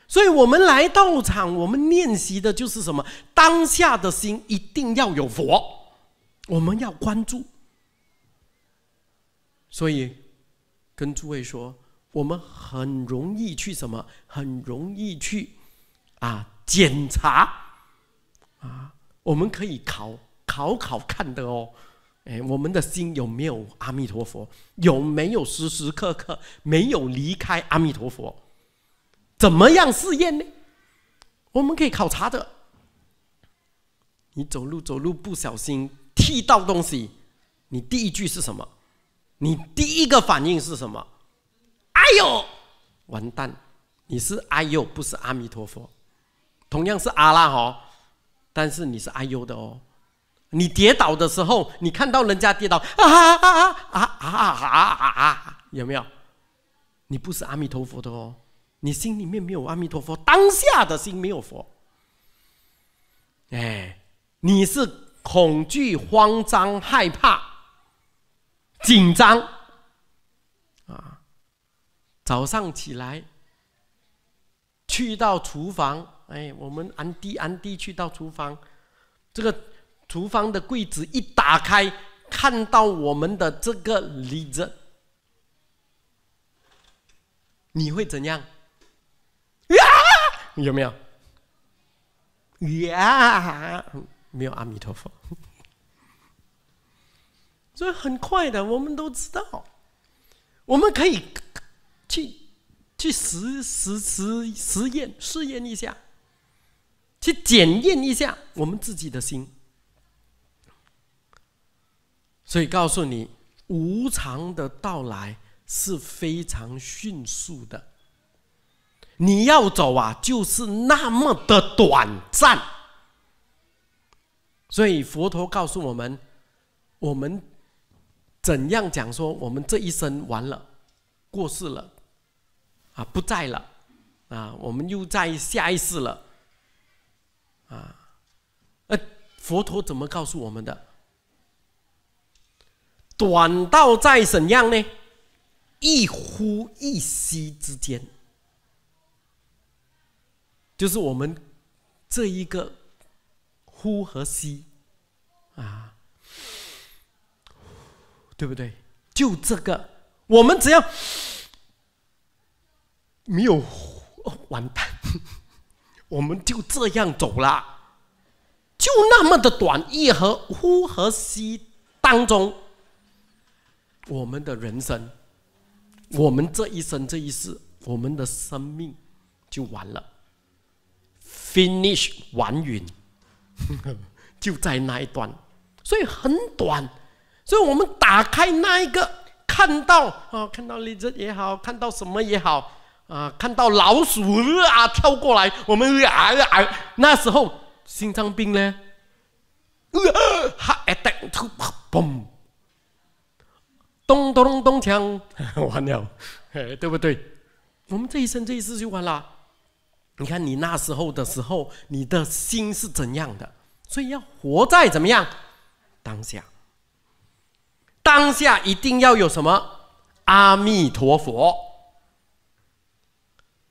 所以我们来道场，我们练习的就是什么？当下的心一定要有佛，我们要关注。所以跟诸位说，我们很容易去什么？很容易去啊检查啊，我们可以考考考看的哦。哎，我们的心有没有阿弥陀佛？有没有时时刻刻没有离开阿弥陀佛？怎么样试验呢？我们可以考察的。你走路走路不小心踢到东西，你第一句是什么？你第一个反应是什么？哎呦，完蛋！你是哎呦，不是阿弥陀佛。同样是阿拉哈，但是你是哎呦的哦。你跌倒的时候，你看到人家跌倒，啊啊啊啊啊啊啊！有没有？你不是阿弥陀佛的哦。你心里面没有阿弥陀佛，当下的心没有佛，哎，你是恐惧、慌张、害怕、紧张啊！早上起来，去到厨房，哎，我们安迪安迪去到厨房，这个厨房的柜子一打开，看到我们的这个李子，你会怎样？有没有？呀，没有阿弥陀佛。所以很快的，我们都知道，我们可以去去实实实实验试验一下，去检验一下我们自己的心。所以告诉你，无常的到来是非常迅速的。你要走啊，就是那么的短暂。所以佛陀告诉我们，我们怎样讲说，我们这一生完了，过世了，啊，不在了，啊，我们又在下一世了，啊，呃，佛陀怎么告诉我们的？短到在怎样呢？一呼一吸之间，就是我们这一个呼和吸啊，对不对？就这个，我们只要没有完蛋，我们就这样走了，就那么的短，一和呼和吸当中，我们的人生。我们这一生这一世，我们的生命就完了，finish 完云，就在那一段，所以很短，所以我们打开那一个，看到啊，看到荔枝也好，看到什么也好啊，看到老鼠啊跳过来，我们啊啊，那时候心脏病呢，哈一噔突嘣。咚咚咚咚锵，完了，对不对？我们这一生这一世就完了。你看你那时候的时候，你的心是怎样的？所以要活在怎么样当下？当下一定要有什么？阿弥陀佛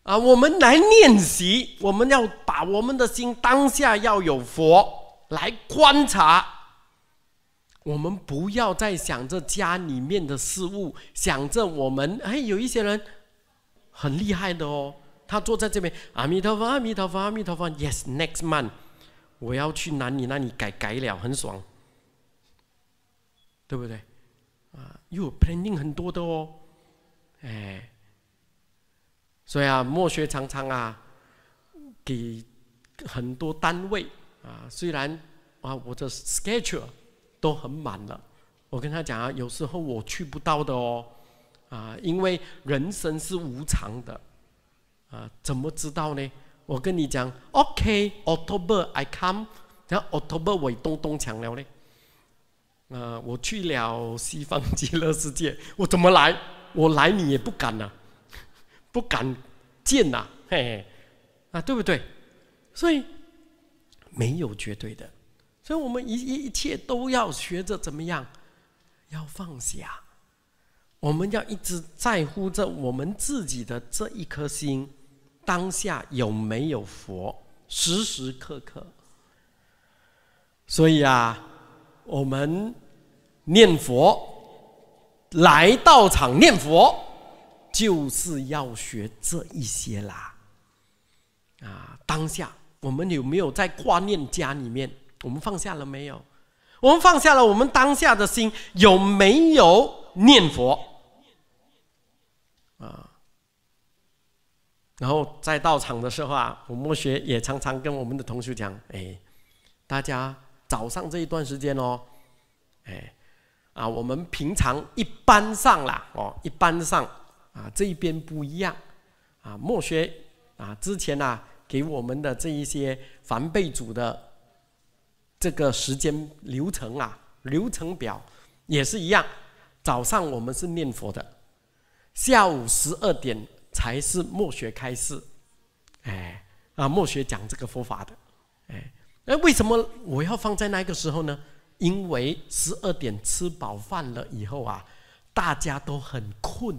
啊！我们来练习，我们要把我们的心当下要有佛来观察。我们不要再想着家里面的事物，想着我们哎，有一些人很厉害的哦，他坐在这边，阿弥陀佛，阿弥陀佛，阿弥陀佛，Yes，next month，我要去哪里哪里改改了，很爽，对不对？啊，又 planning 很多的哦，哎，所以啊，墨学常常啊，给很多单位啊，虽然啊，我的 schedule。都很满了，我跟他讲啊，有时候我去不到的哦，啊，因为人生是无常的，啊，怎么知道呢？我跟你讲，OK，October I come，然后 October 我东东强了呢，啊，我去了西方极乐世界，我怎么来？我来你也不敢呐，不敢见呐，嘿嘿，啊，对不对？所以没有绝对的。所以，我们一一切都要学着怎么样，要放下。我们要一直在乎着我们自己的这一颗心，当下有没有佛，时时刻刻。所以啊，我们念佛，来到场念佛，就是要学这一些啦。啊，当下我们有没有在挂念家里面？我们放下了没有？我们放下了，我们当下的心有没有念佛？然后在到场的时候啊，我们学也常常跟我们的同学讲：哎，大家早上这一段时间哦，哎，啊，我们平常一般上啦，哦，一般上啊，这一边不一样啊。莫学啊，之前啊，给我们的这一些防备组的。这个时间流程啊，流程表也是一样。早上我们是念佛的，下午十二点才是墨学开示。哎，啊，墨学讲这个佛法的。哎，那为什么我要放在那个时候呢？因为十二点吃饱饭了以后啊，大家都很困，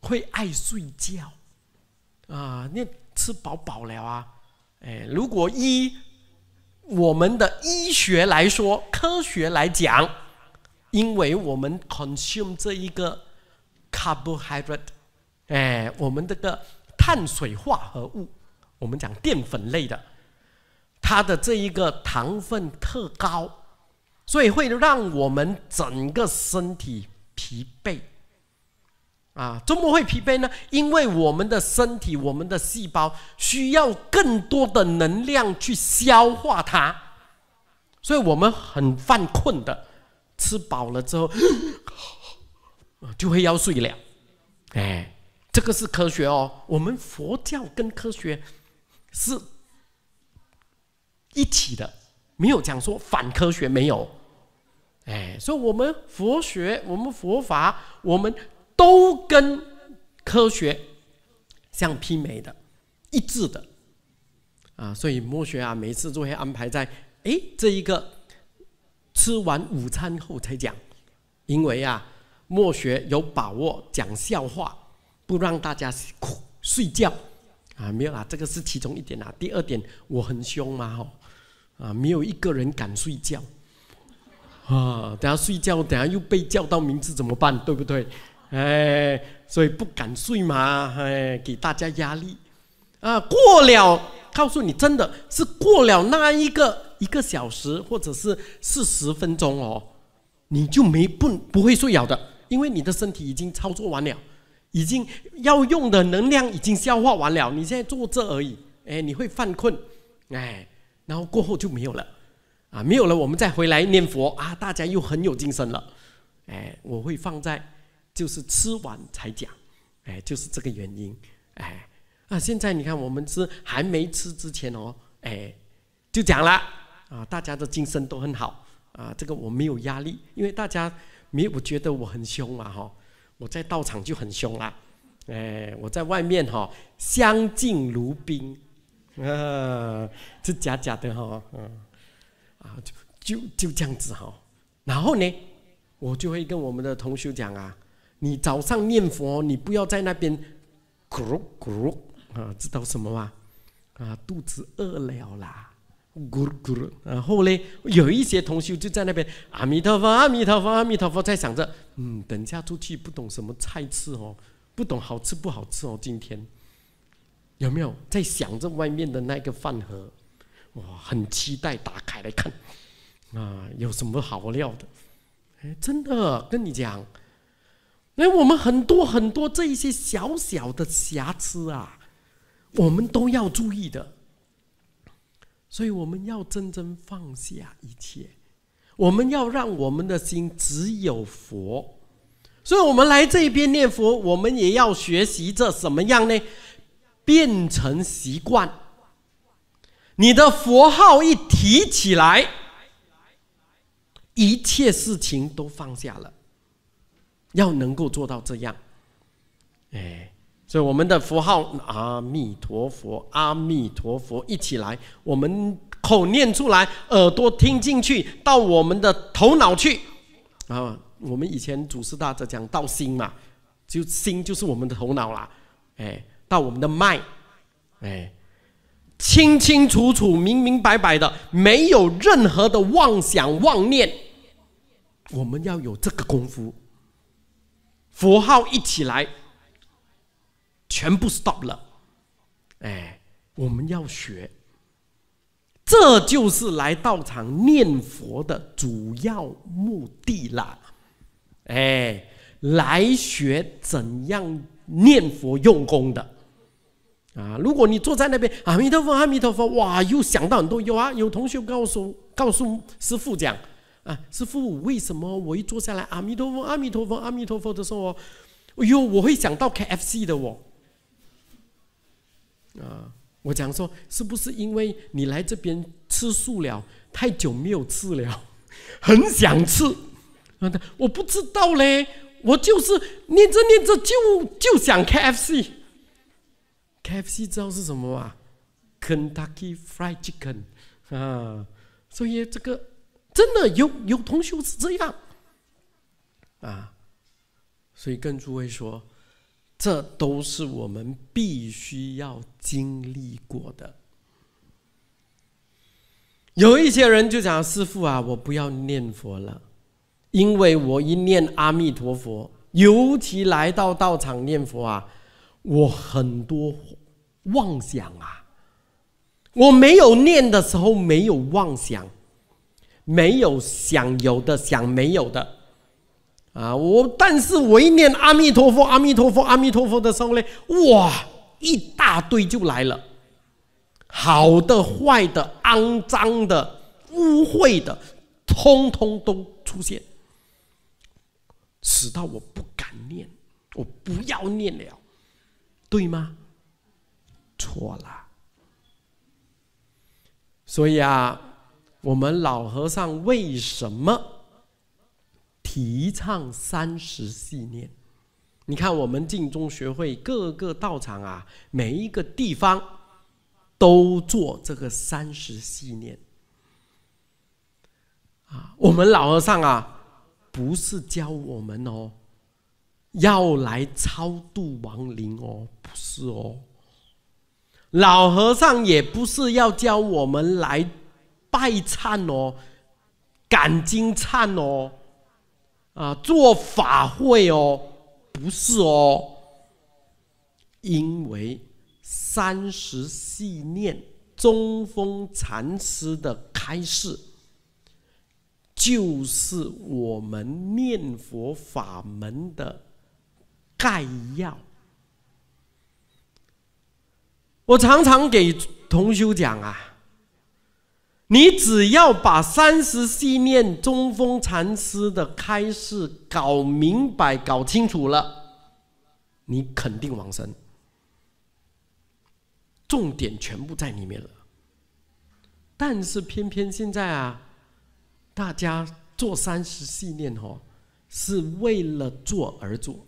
会爱睡觉。啊，那吃饱饱了啊。哎，如果一我们的医学来说，科学来讲，因为我们 consume 这一个 carbohydrate，哎，我们这个碳水化合物，我们讲淀粉类的，它的这一个糖分特高，所以会让我们整个身体疲惫。啊，怎么会疲惫呢？因为我们的身体、我们的细胞需要更多的能量去消化它，所以我们很犯困的。吃饱了之后，就会要睡了。哎，这个是科学哦。我们佛教跟科学是一起的，没有讲说反科学没有。哎，所以我们佛学，我们佛法，我们都跟科学相媲美的，一致的。啊，所以墨学啊，每次都会安排在哎这一个吃完午餐后才讲，因为啊，墨学有把握讲笑话，不让大家睡觉啊，没有啦，这个是其中一点啦。第二点，我很凶嘛吼，啊，没有一个人敢睡觉。啊，等下睡觉，等下又被叫到名字怎么办？对不对？哎，所以不敢睡嘛，哎，给大家压力。啊，过了，告诉你，真的是过了那一个一个小时或者是四十分钟哦，你就没不不会睡了的，因为你的身体已经操作完了，已经要用的能量已经消化完了，你现在坐这而已，哎，你会犯困，哎，然后过后就没有了。啊，没有了，我们再回来念佛。啊，大家又很有精神了。哎，我会放在就是吃完才讲，哎，就是这个原因。哎，啊，现在你看我们是还没吃之前哦，哎，就讲了。啊，大家的精神都很好。啊，这个我没有压力，因为大家没有觉得我很凶嘛哈，我在道场就很凶啦，哎，我在外面哈相敬如宾，啊，是假假的哈，嗯。啊，就就就这样子哈，然后呢，我就会跟我们的同学讲啊，你早上念佛，你不要在那边咕噜咕噜啊，知道什么吗？啊，肚子饿了啦，咕噜咕噜。然后呢，有一些同学就在那边阿弥陀佛，阿弥陀佛，阿弥陀佛，在想着，嗯，等下出去不懂什么菜吃哦，不懂好吃不好吃哦，今天有没有在想着外面的那个饭盒？哇，很期待打开来看，啊，有什么好料的？哎，真的跟你讲，哎，我们很多很多这一些小小的瑕疵啊，我们都要注意的。所以我们要真正放下一切，我们要让我们的心只有佛。所以我们来这边念佛，我们也要学习这什么样呢？变成习惯。你的佛号一提起来，一切事情都放下了。要能够做到这样，哎，所以我们的佛号阿弥陀佛，阿弥陀佛一起来，我们口念出来，耳朵听进去，到我们的头脑去啊。我们以前祖师大德讲到心嘛，就心就是我们的头脑啦，哎，到我们的脉，哎。清清楚楚、明明白白的，没有任何的妄想妄念。我们要有这个功夫，佛号一起来，全部 stop 了。哎，我们要学，这就是来道场念佛的主要目的啦。哎，来学怎样念佛用功的。啊！如果你坐在那边，阿弥陀佛，阿弥陀佛，哇，又想到很多。有啊，有同学告诉告诉师傅讲，啊，师傅，为什么我一坐下来，阿弥陀佛，阿弥陀佛，阿弥陀佛的时候，哎呦，我会想到 K F C 的哦。啊，我讲说，是不是因为你来这边吃素了，太久没有吃了，很想吃？啊，我不知道嘞，我就是念着念着就就想 K F C。KFC 知道是什么吗？Kentucky Fried Chicken 啊，所以这个真的有有同学是这样啊，所以跟诸位说，这都是我们必须要经历过的。有一些人就讲：“师傅啊，我不要念佛了，因为我一念阿弥陀佛，尤其来到道场念佛啊。”我很多妄想啊！我没有念的时候没有妄想，没有想有的想没有的啊！我但是我一念阿弥陀佛，阿弥陀佛，阿弥陀佛的时候呢，哇，一大堆就来了，好的、坏的、肮脏的、污秽的，通通都出现，使到我不敢念，我不要念了。对吗？错了。所以啊，我们老和尚为什么提倡三十系念？你看，我们净宗学会各个道场啊，每一个地方都做这个三十系念。啊，我们老和尚啊，不是教我们哦，要来超度亡灵哦，不是哦。老和尚也不是要教我们来拜忏哦，感经忏哦，啊，做法会哦。不是哦，因为三十系念中风禅师的开示，就是我们念佛法门的概要。我常常给同修讲啊，你只要把三十系念中风禅师的开示搞明白、搞清楚了，你肯定往生。重点全部在里面了。但是偏偏现在啊，大家做三十系念哦，是为了做而做。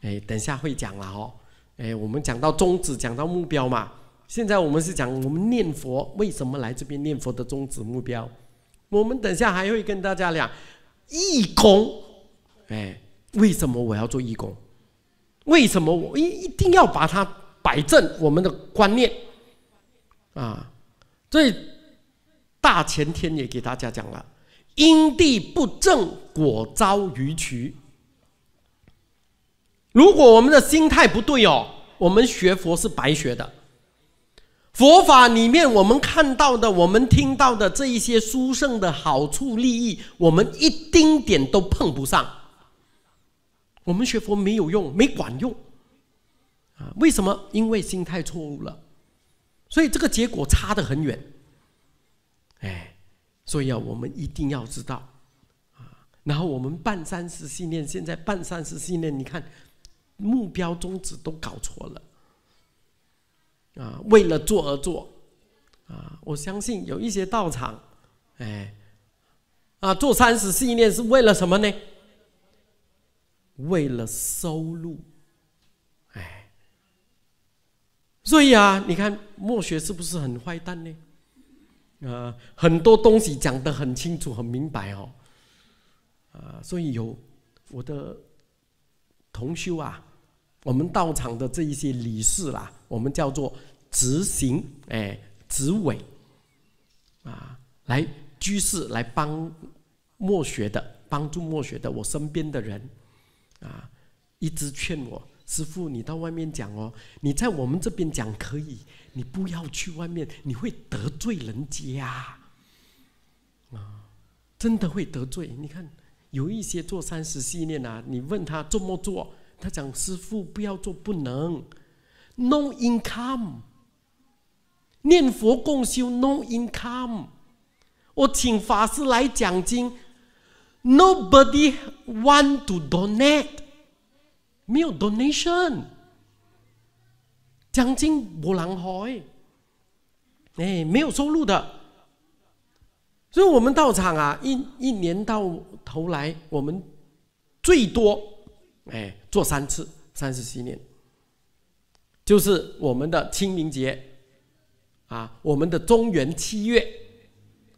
哎，等下会讲了哦。哎，我们讲到宗旨，讲到目标嘛。现在我们是讲我们念佛为什么来这边念佛的宗旨目标。我们等下还会跟大家讲义工，哎，为什么我要做义工？为什么我一一定要把它摆正我们的观念啊？所以大前天也给大家讲了，因地不正，果遭于渠。如果我们的心态不对哦，我们学佛是白学的。佛法里面，我们看到的、我们听到的这一些殊胜的好处利益，我们一丁点都碰不上。我们学佛没有用，没管用啊？为什么？因为心态错误了，所以这个结果差得很远。哎，所以啊，我们一定要知道啊。然后我们办三十信念，现在办三十信念，你看目标宗旨都搞错了。啊，为了做而做，啊，我相信有一些道场，哎，啊，做三十系念是为了什么呢？为了收入，哎，所以啊，你看墨学是不是很坏蛋呢？啊，很多东西讲得很清楚、很明白哦，啊，所以有我的同修啊。我们道场的这一些理事啦，我们叫做执行，哎，执委，啊，来居士来帮默学的，帮助默学的，我身边的人，啊，一直劝我师傅，你到外面讲哦，你在我们这边讲可以，你不要去外面，你会得罪人家，啊，真的会得罪。你看有一些做三十系列啊，你问他怎么做？他讲：“师傅，不要做，不能，no income。念佛共修，no income。我请法师来讲经，nobody want to donate，没有 donation。讲经不人开，哎，没有收入的。所以我们到场啊，一一年到头来，我们最多。”哎，做三次三十七年，就是我们的清明节，啊，我们的中元七月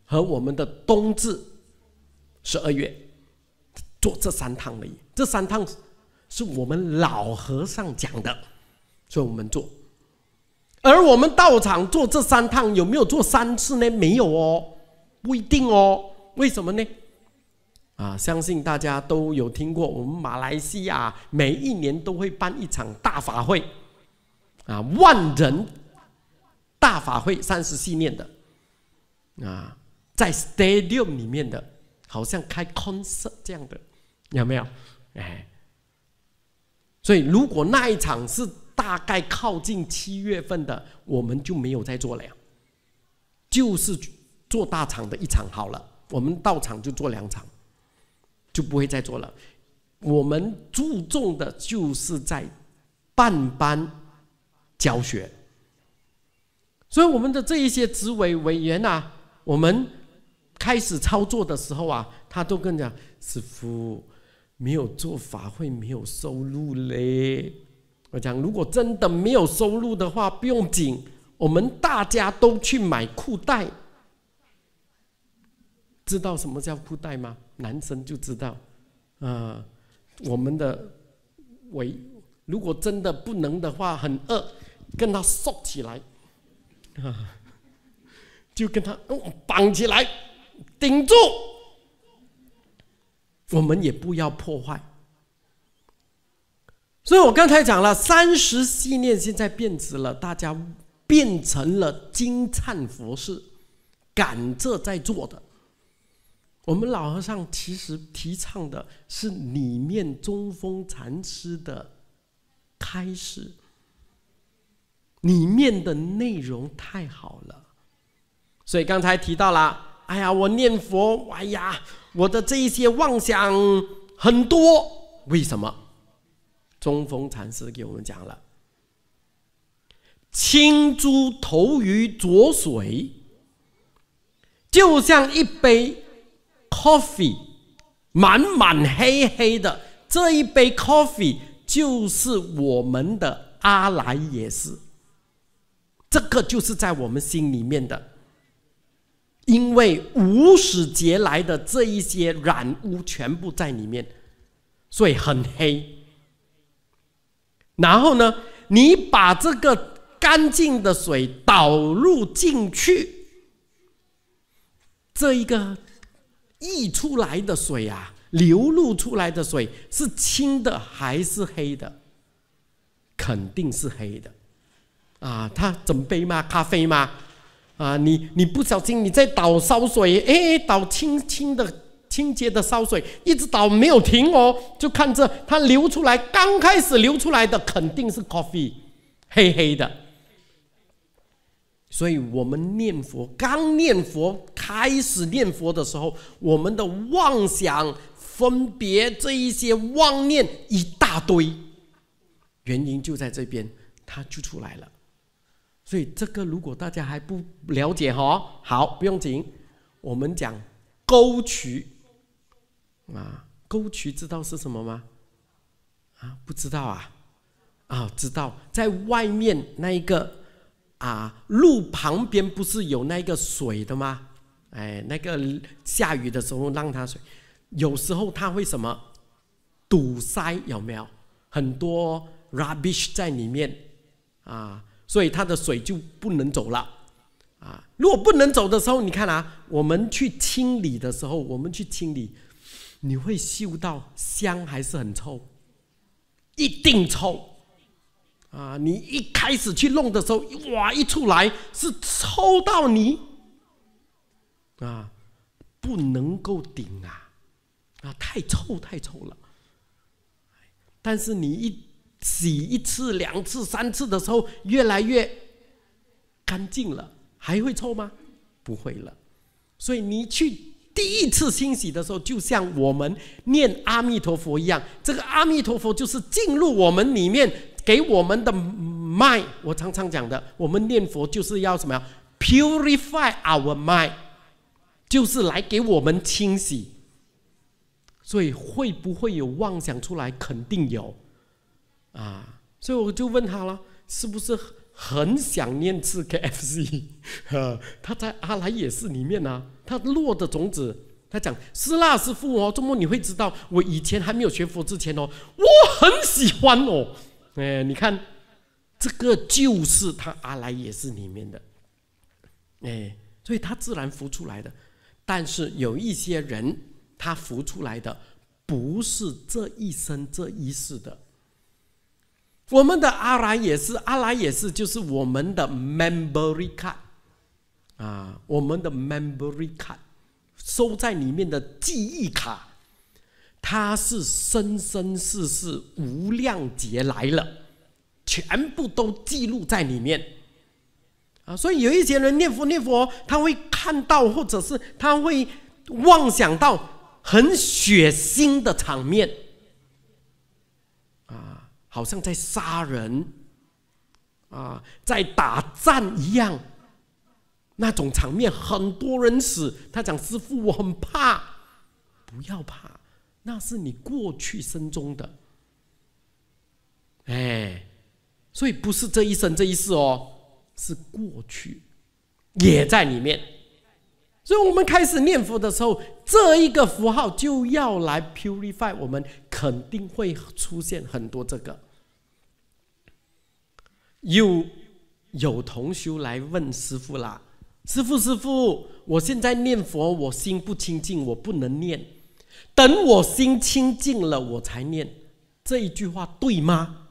和我们的冬至十二月，做这三趟而已。这三趟是我们老和尚讲的，所以我们做。而我们道场做这三趟有没有做三次呢？没有哦，不一定哦。为什么呢？啊，相信大家都有听过，我们马来西亚每一年都会办一场大法会，啊，万人大法会，三十系念的，啊，在 stadium 里面的，好像开 concert 这样的，有没有？哎，所以如果那一场是大概靠近七月份的，我们就没有再做了呀，就是做大场的一场好了，我们到场就做两场。就不会再做了。我们注重的就是在办班教学。所以我们的这一些执委委员啊，我们开始操作的时候啊，他都跟你讲师傅没有做法会没有收入嘞。我讲如果真的没有收入的话，不用紧，我们大家都去买裤带。知道什么叫裤带吗？男生就知道，啊，我们的围，如果真的不能的话，很饿，跟他缩起来，啊，就跟他绑起来，顶住。我们也不要破坏。所以我刚才讲了，三十系列现在变质了，大家变成了金灿佛事，赶着在做的。我们老和尚其实提倡的是里面中风禅师的开示，里面的内容太好了，所以刚才提到了，哎呀，我念佛，哎呀，我的这一些妄想很多，为什么？中风禅师给我们讲了，青珠投于浊水，就像一杯。Coffee 满满黑黑的这一杯 Coffee 就是我们的阿来也是，这个就是在我们心里面的，因为无始劫来的这一些染污全部在里面，所以很黑。然后呢，你把这个干净的水导入进去，这一个。溢出来的水啊，流露出来的水是清的还是黑的？肯定是黑的，啊，它整杯吗？咖啡吗？啊，你你不小心你在倒烧水，哎，倒轻轻的清洁的烧水，一直倒没有停哦，就看着它流出来，刚开始流出来的肯定是 coffee，黑黑的。所以我们念佛，刚念佛开始念佛的时候，我们的妄想、分别这一些妄念一大堆，原因就在这边，它就出来了。所以这个如果大家还不了解哈，好不用紧，我们讲沟渠啊，沟渠知道是什么吗？啊，不知道啊？啊，知道，在外面那一个。啊，路旁边不是有那个水的吗？哎，那个下雨的时候让它水，有时候它会什么堵塞？有没有很多 rubbish 在里面啊？所以它的水就不能走了啊。如果不能走的时候，你看啊，我们去清理的时候，我们去清理，你会嗅到香还是很臭？一定臭。啊！你一开始去弄的时候，哇！一出来是臭到你啊，不能够顶啊！啊，太臭太臭了。但是你一洗一次、两次、三次的时候，越来越干净了，还会臭吗？不会了。所以你去第一次清洗的时候，就像我们念阿弥陀佛一样，这个阿弥陀佛就是进入我们里面。给我们的脉，我常常讲的，我们念佛就是要什么呀？Purify our mind，就是来给我们清洗。所以会不会有妄想出来？肯定有啊！所以我就问他了，是不是很想念吃 KFC？啊，他在阿来也是里面啊，他落的种子，他讲是那师傅哦，周末你会知道，我以前还没有学佛之前哦，我很喜欢哦。哎，你看，这个就是他阿来也是里面的，哎，所以他自然浮出来的。但是有一些人，他浮出来的不是这一生这一世的。我们的阿来也是，阿来也是，就是我们的 memory card 啊，我们的 memory card 收在里面的记忆卡。它是生生世世无量劫来了，全部都记录在里面啊！所以有一些人念佛念佛，他会看到，或者是他会妄想到很血腥的场面，好像在杀人啊，在打战一样，那种场面，很多人死。他讲：“师傅，我很怕。”不要怕，那是你过去生中的。哎，所以不是这一生这一世哦，是过去也在里面。所以我们开始念佛的时候，这一个符号就要来 purify 我们，肯定会出现很多这个。有有同修来问师傅啦：“师傅，师傅，我现在念佛，我心不清净，我不能念。等我心清净了，我才念。这一句话对吗？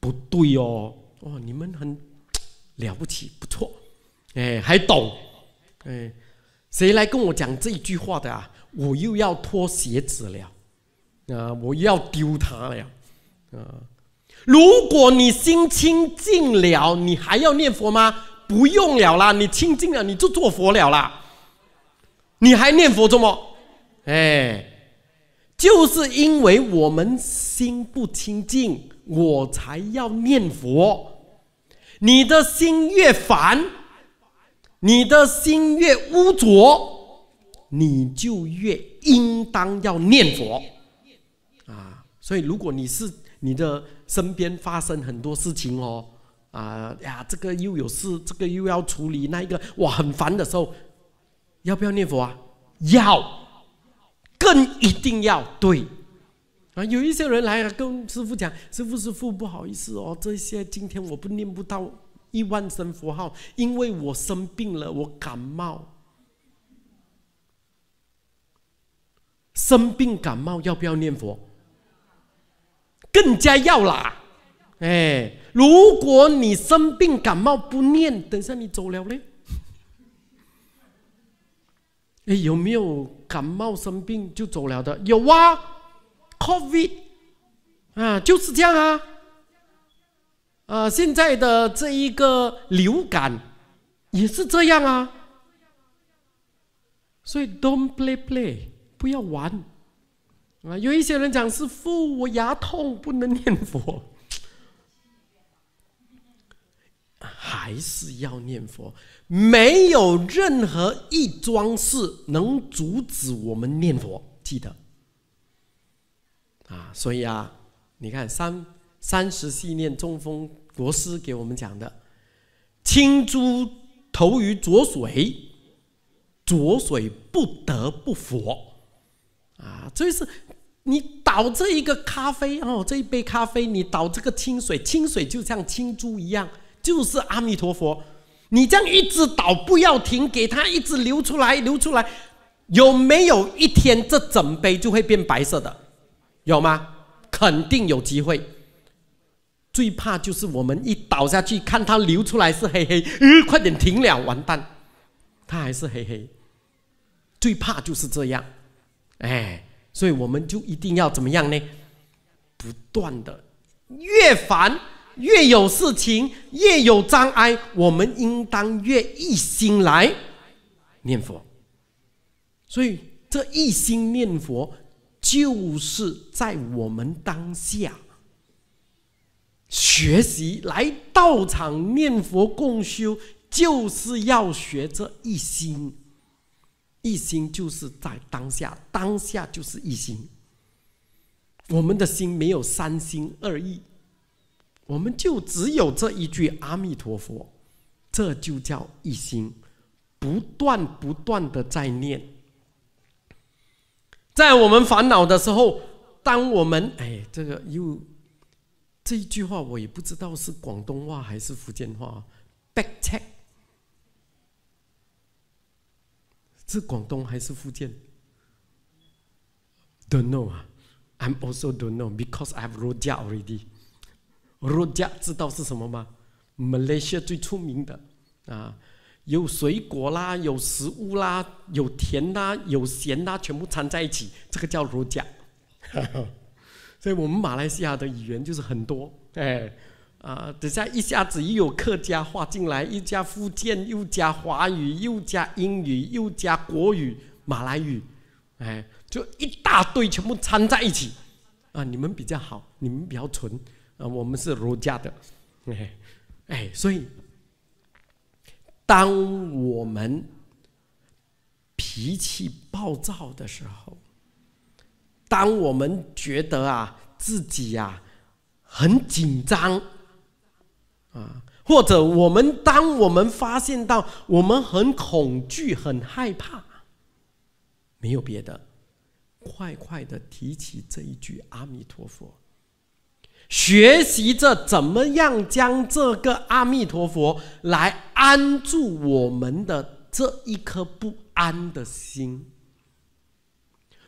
不对哦。哦，你们很 了不起，不错，哎，还懂。”哎，谁来跟我讲这一句话的啊？我又要脱鞋子了，啊，我又要丢他了，啊！如果你心清净了，你还要念佛吗？不用了啦，你清净了，你就做佛了啦。你还念佛做么？哎，就是因为我们心不清净，我才要念佛。你的心越烦。你的心越污浊，你就越应当要念佛啊！所以，如果你是你的身边发生很多事情哦，啊呀，这个又有事，这个又要处理，那一个哇很烦的时候，要不要念佛啊？要，更一定要对啊！有一些人来跟师傅讲：“师傅，师傅，不好意思哦，这些今天我不念不到。”一万声佛号，因为我生病了，我感冒，生病感冒要不要念佛？更加要啦！哎，如果你生病感冒不念，等下你走了嘞？哎，有没有感冒生病就走了的？有啊，COVID 啊，就是这样啊。呃，现在的这一个流感也是这样啊，所以 don't play play，不要玩啊！有一些人讲师傅，我牙痛不能念佛，还是要念佛，没有任何一桩事能阻止我们念佛，记得啊！所以啊，你看三三十系念中风。国师给我们讲的：“青珠投于浊水，浊水不得不佛。”啊，就是你倒这一个咖啡哦，这一杯咖啡，你倒这个清水，清水就像青珠一样，就是阿弥陀佛。你这样一直倒，不要停，给它一直流出来，流出来，有没有一天这整杯就会变白色的？有吗？肯定有机会。最怕就是我们一倒下去，看它流出来是黑黑，呃，快点停了，完蛋，它还是黑黑。最怕就是这样，哎，所以我们就一定要怎么样呢？不断的，越烦越有事情，越有障碍，我们应当越一心来念佛。所以这一心念佛，就是在我们当下。学习来道场念佛共修，就是要学这一心。一心就是在当下，当下就是一心。我们的心没有三心二意，我们就只有这一句阿弥陀佛，这就叫一心，不断不断的在念。在我们烦恼的时候，当我们哎，这个又。这一句话我也不知道是广东话还是福建话，back check 是广东还是福建？Don't know 啊，I'm also don't know because I've rojak already。rojak 知道是什么吗？Malaysia 最出名的啊，有水果啦，有食物啦，有甜啦，有咸啦，全部掺在一起，这个叫 rojak。所以我们马来西亚的语言就是很多，哎，啊，等下一下子又有客家话进来，又加福建，又加华语，又加英语，又加国语、马来语，哎，就一大堆全部掺在一起，啊，你们比较好，你们比较纯，啊，我们是儒家的，哎哎，所以当我们脾气暴躁的时候，当我们觉得啊自己呀很紧张啊，或者我们当我们发现到我们很恐惧、很害怕，没有别的，快快的提起这一句阿弥陀佛，学习着怎么样将这个阿弥陀佛来安住我们的这一颗不安的心。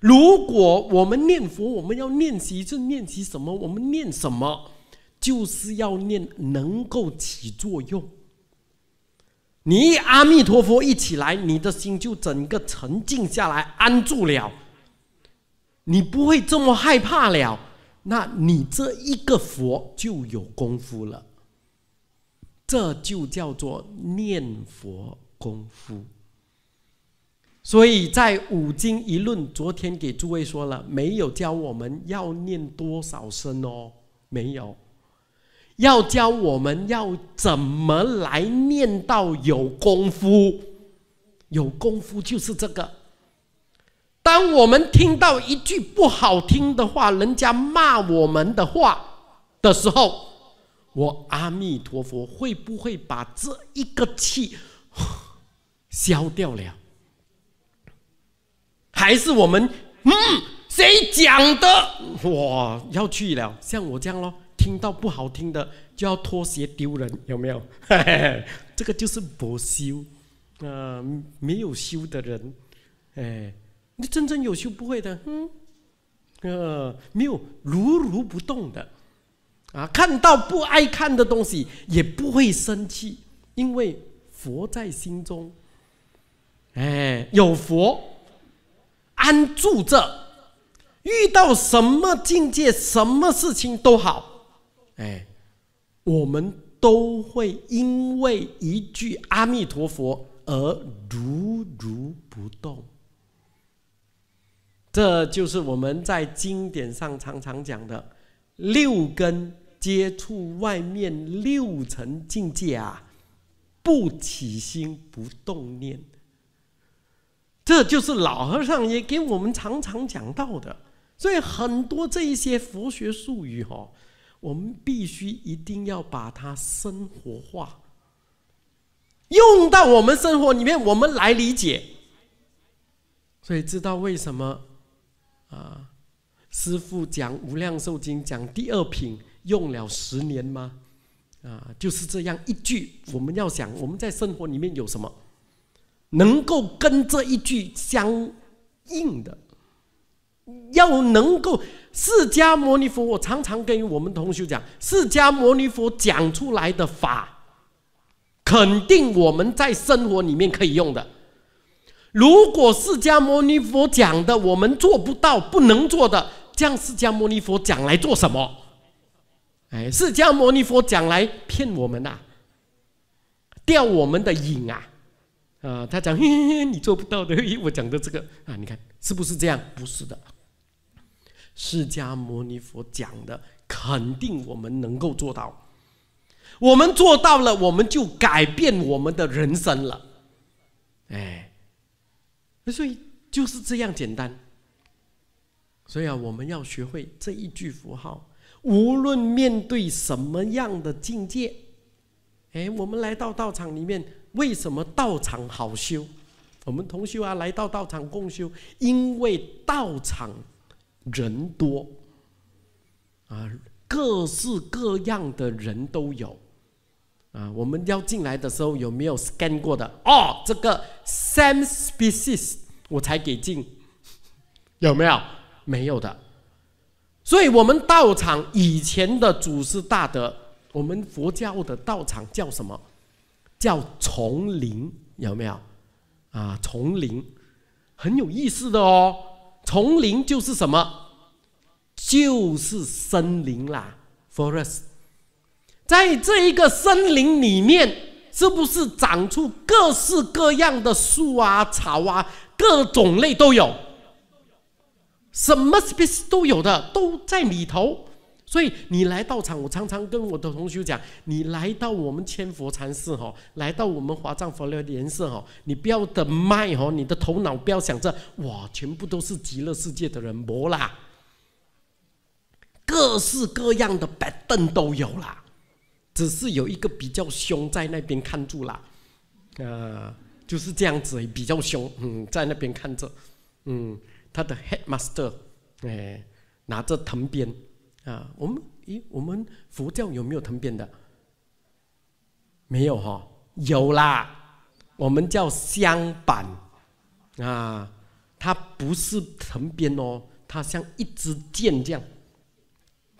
如果我们念佛，我们要练习是练习什么？我们念什么？就是要念能够起作用。你一阿弥陀佛一起来，你的心就整个沉静下来，安住了。你不会这么害怕了，那你这一个佛就有功夫了。这就叫做念佛功夫。所以在五经一论，昨天给诸位说了，没有教我们要念多少声哦，没有，要教我们要怎么来念到有功夫，有功夫就是这个。当我们听到一句不好听的话，人家骂我们的话的时候，我阿弥陀佛会不会把这一个气 消掉了？还是我们，嗯，谁讲的？哇，要去了，像我这样咯，听到不好听的就要脱鞋丢人，有没有？这个就是不修，啊，没有修的人，哎，你真正有修不会的，嗯，呃，没有如如不动的，啊，看到不爱看的东西也不会生气，因为佛在心中，哎，有佛。安住着，遇到什么境界、什么事情都好，哎，我们都会因为一句阿弥陀佛而如如不动。这就是我们在经典上常常讲的六根接触外面六层境界啊，不起心不动念。这就是老和尚也给我们常常讲到的，所以很多这一些佛学术语哈，我们必须一定要把它生活化，用到我们生活里面，我们来理解。所以知道为什么啊？师父讲《无量寿经》讲第二品用了十年吗？啊，就是这样一句，我们要想我们在生活里面有什么。能够跟这一句相应的，要能够释迦牟尼佛，我常常跟我们同学讲，释迦牟尼佛讲出来的法，肯定我们在生活里面可以用的。如果释迦牟尼佛讲的我们做不到、不能做的，这样释迦牟尼佛讲来做什么？哎，释迦牟尼佛讲来骗我们呐，吊我们的瘾啊！啊，他讲嘿嘿嘿你做不到的，我讲的这个啊，你看是不是这样？不是的，释迦牟尼佛讲的，肯定我们能够做到。我们做到了，我们就改变我们的人生了。哎，所以就是这样简单。所以啊，我们要学会这一句符号，无论面对什么样的境界，哎，我们来到道场里面。为什么道场好修？我们同修啊，来到道场共修，因为道场人多啊，各式各样的人都有啊。我们要进来的时候有没有 scan 过的？哦，这个 same species 我才给进，有没有？没有的。所以，我们道场以前的祖师大德，我们佛教的道场叫什么？叫丛林有没有？啊，丛林很有意思的哦。丛林就是什么？就是森林啦，forest。在这一个森林里面，是不是长出各式各样的树啊、草啊，各种类都有？什么 species 都有的，都在里头。所以你来到场，我常常跟我的同学讲，你来到我们千佛禅寺哈，来到我们华藏佛疗莲社哈，你不要的麦哈，你的头脑不要想着哇，全部都是极乐世界的人，没啦，各式各样的白凳都有啦，只是有一个比较凶在那边看住啦，啊，就是这样子，比较凶，嗯，在那边看着，嗯，他的 headmaster，哎，拿着藤鞭。啊，我们咦，我们佛教有没有藤鞭的？没有哈，有啦，我们叫香板，啊，它不是藤鞭哦，它像一支剑这样，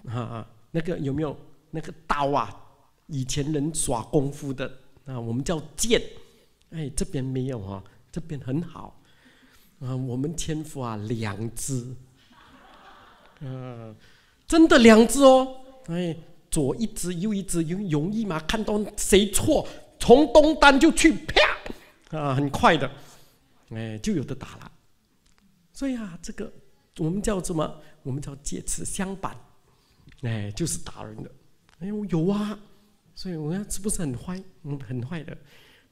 啊啊，那个有没有那个刀啊？以前人耍功夫的啊，我们叫剑，哎，这边没有哈，这边很好，啊，我们千佛啊，两支，嗯。真的两只哦，哎，左一只，右一只，容容易吗？看到谁错，从东单就去，啪，啊，很快的，哎，就有的打了。所以啊，这个我们叫什么？我们叫借此相板，哎，就是打人的。哎，我有啊，所以我看是不是很坏？嗯，很坏的，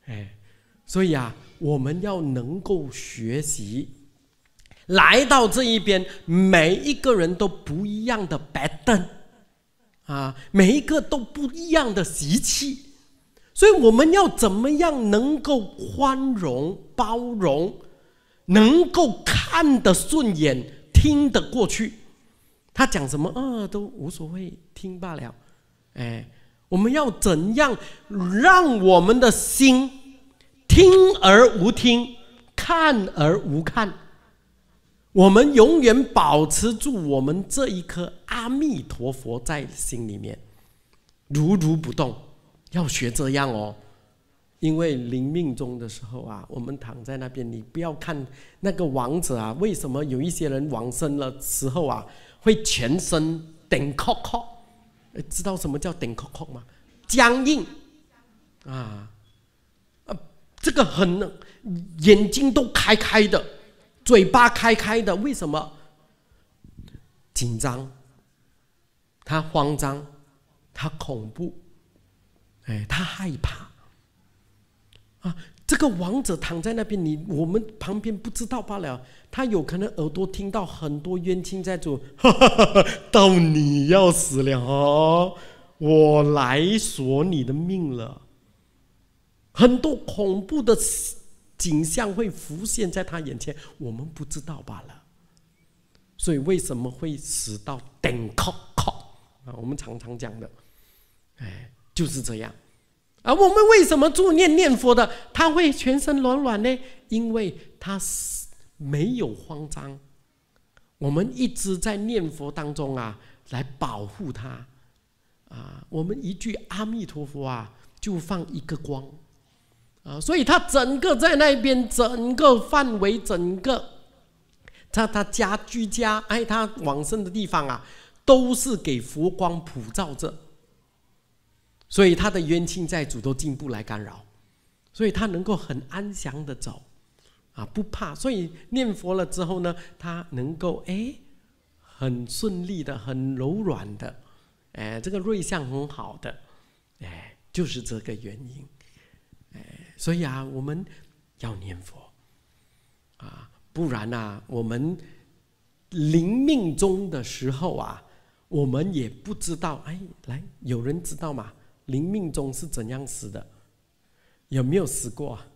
哎，所以啊，我们要能够学习。来到这一边，每一个人都不一样的白灯，啊，每一个都不一样的习气，所以我们要怎么样能够宽容、包容，能够看得顺眼、听得过去？他讲什么啊，都无所谓，听罢了。哎，我们要怎样让我们的心听而无听，看而无看？我们永远保持住我们这一颗阿弥陀佛在心里面，如如不动。要学这样哦，因为临命终的时候啊，我们躺在那边，你不要看那个王者啊，为什么有一些人往生了时候啊，会全身顶壳壳？知道什么叫顶壳壳吗？僵硬啊，啊，这个很眼睛都开开的。嘴巴开开的，为什么？紧张，他慌张，他恐怖，哎，他害怕。啊，这个王者躺在那边，你我们旁边不知道罢了。他有可能耳朵听到很多冤亲债主，到你要死了哦，我来索你的命了。很多恐怖的。景象会浮现在他眼前，我们不知道罢了。所以为什么会死到顶靠靠啊？我们常常讲的，哎，就是这样。而我们为什么做念念佛的，他会全身软软呢？因为他没有慌张。我们一直在念佛当中啊，来保护他啊。我们一句阿弥陀佛啊，就放一个光。啊，所以他整个在那边，整个范围，整个他他家居家，哎，他往生的地方啊，都是给佛光普照着，所以他的冤亲债主都进不来干扰，所以他能够很安详的走，啊，不怕。所以念佛了之后呢，他能够哎，很顺利的，很柔软的，哎，这个瑞相很好的，哎，就是这个原因。所以啊，我们要念佛啊，不然呐，我们临命终的时候啊，我们也不知道。哎，来，有人知道吗？临命终是怎样死的？有没有死过啊？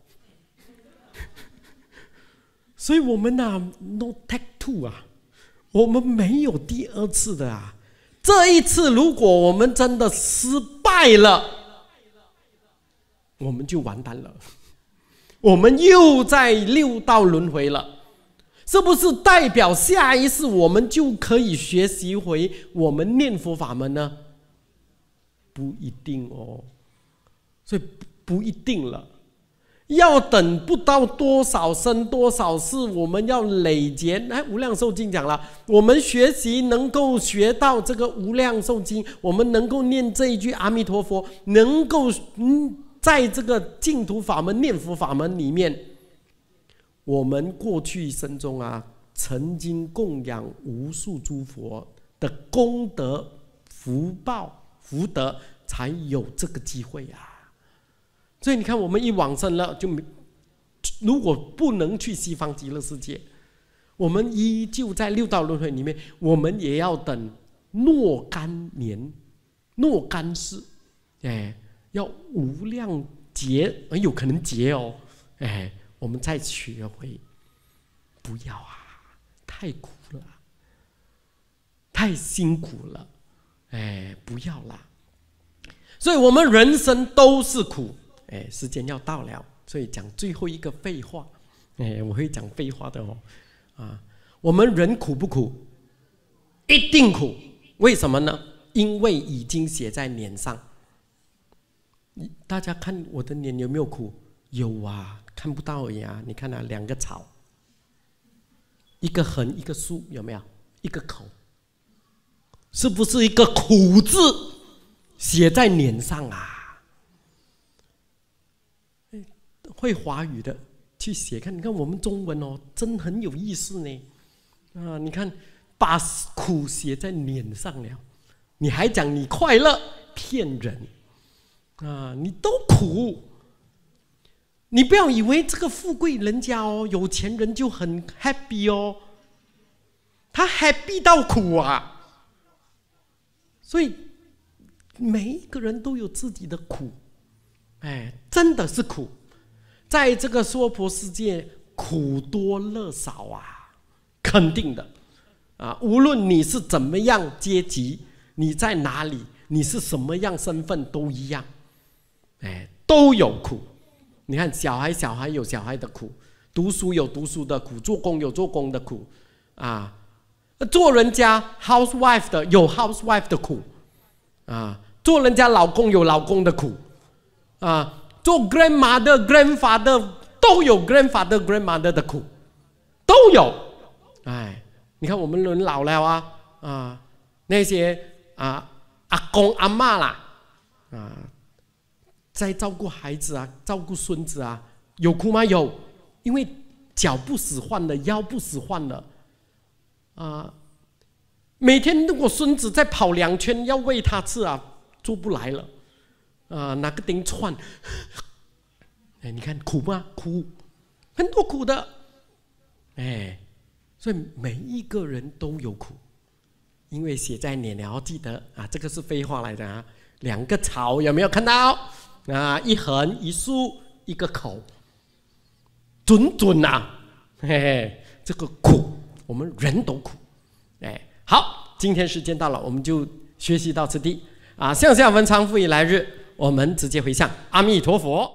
所以我们呐，no take two 啊，我们没有第二次的啊。这一次，如果我们真的失败了。我们就完蛋了，我们又在六道轮回了，是不是代表下一世我们就可以学习回我们念佛法门呢？不一定哦，所以不一定了，要等不到多少生多少世，我们要累劫。哎，无量寿经讲了，我们学习能够学到这个无量寿经，我们能够念这一句阿弥陀佛，能够嗯。在这个净土法门、念佛法门里面，我们过去生中啊，曾经供养无数诸佛的功德福报、福德，才有这个机会呀。所以你看，我们一往生了，就如果不能去西方极乐世界，我们依旧在六道轮回里面，我们也要等若干年、若干世，哎，要无量劫，很有可能劫哦，哎，我们再学会，不要啊，太苦了，太辛苦了，哎，不要啦。所以我们人生都是苦。哎，时间要到了，所以讲最后一个废话。哎，我会讲废话的哦。啊，我们人苦不苦？一定苦。为什么呢？因为已经写在脸上。你大家看我的脸有没有苦？有啊，看不到呀。你看啊，两个草，一个横，一个竖，有没有？一个口，是不是一个苦字写在脸上啊？会华语的去写看，你看我们中文哦，真很有意思呢。啊，你看把苦写在脸上了，你还讲你快乐，骗人啊！你都苦，你不要以为这个富贵人家哦，有钱人就很 happy 哦，他 happy 到苦啊。所以每一个人都有自己的苦，哎，真的是苦。在这个娑婆世界，苦多乐少啊，肯定的，啊，无论你是怎么样阶级，你在哪里，你是什么样身份，都一样，哎，都有苦。你看，小孩小孩有小孩的苦，读书有读书的苦，做工有做工的苦，啊，做人家 housewife 的有 housewife 的苦，啊，做人家老公有老公的苦，啊。做 grandmother、grandfather 都有 grandfather、grandmother 的苦，都有。哎，你看我们人老了啊，啊，那些啊阿公阿妈啦，啊，在照顾孩子啊，照顾孙子啊，有哭吗？有，因为脚不使唤了，腰不使唤了，啊，每天如果孙子再跑两圈要喂他吃啊，做不来了。啊，拿个钉串，哎，你看苦吗？苦，很多苦的，哎，所以每一个人都有苦，因为写在脸了。记得啊，这个是废话来的啊。两个草有没有看到？啊，一横一竖一个口，准准呐，嘿嘿，这个苦，我们人都苦，哎，好，今天时间到了，我们就学习到此地啊，向下文昌复以来日。我们直接回向阿弥陀佛。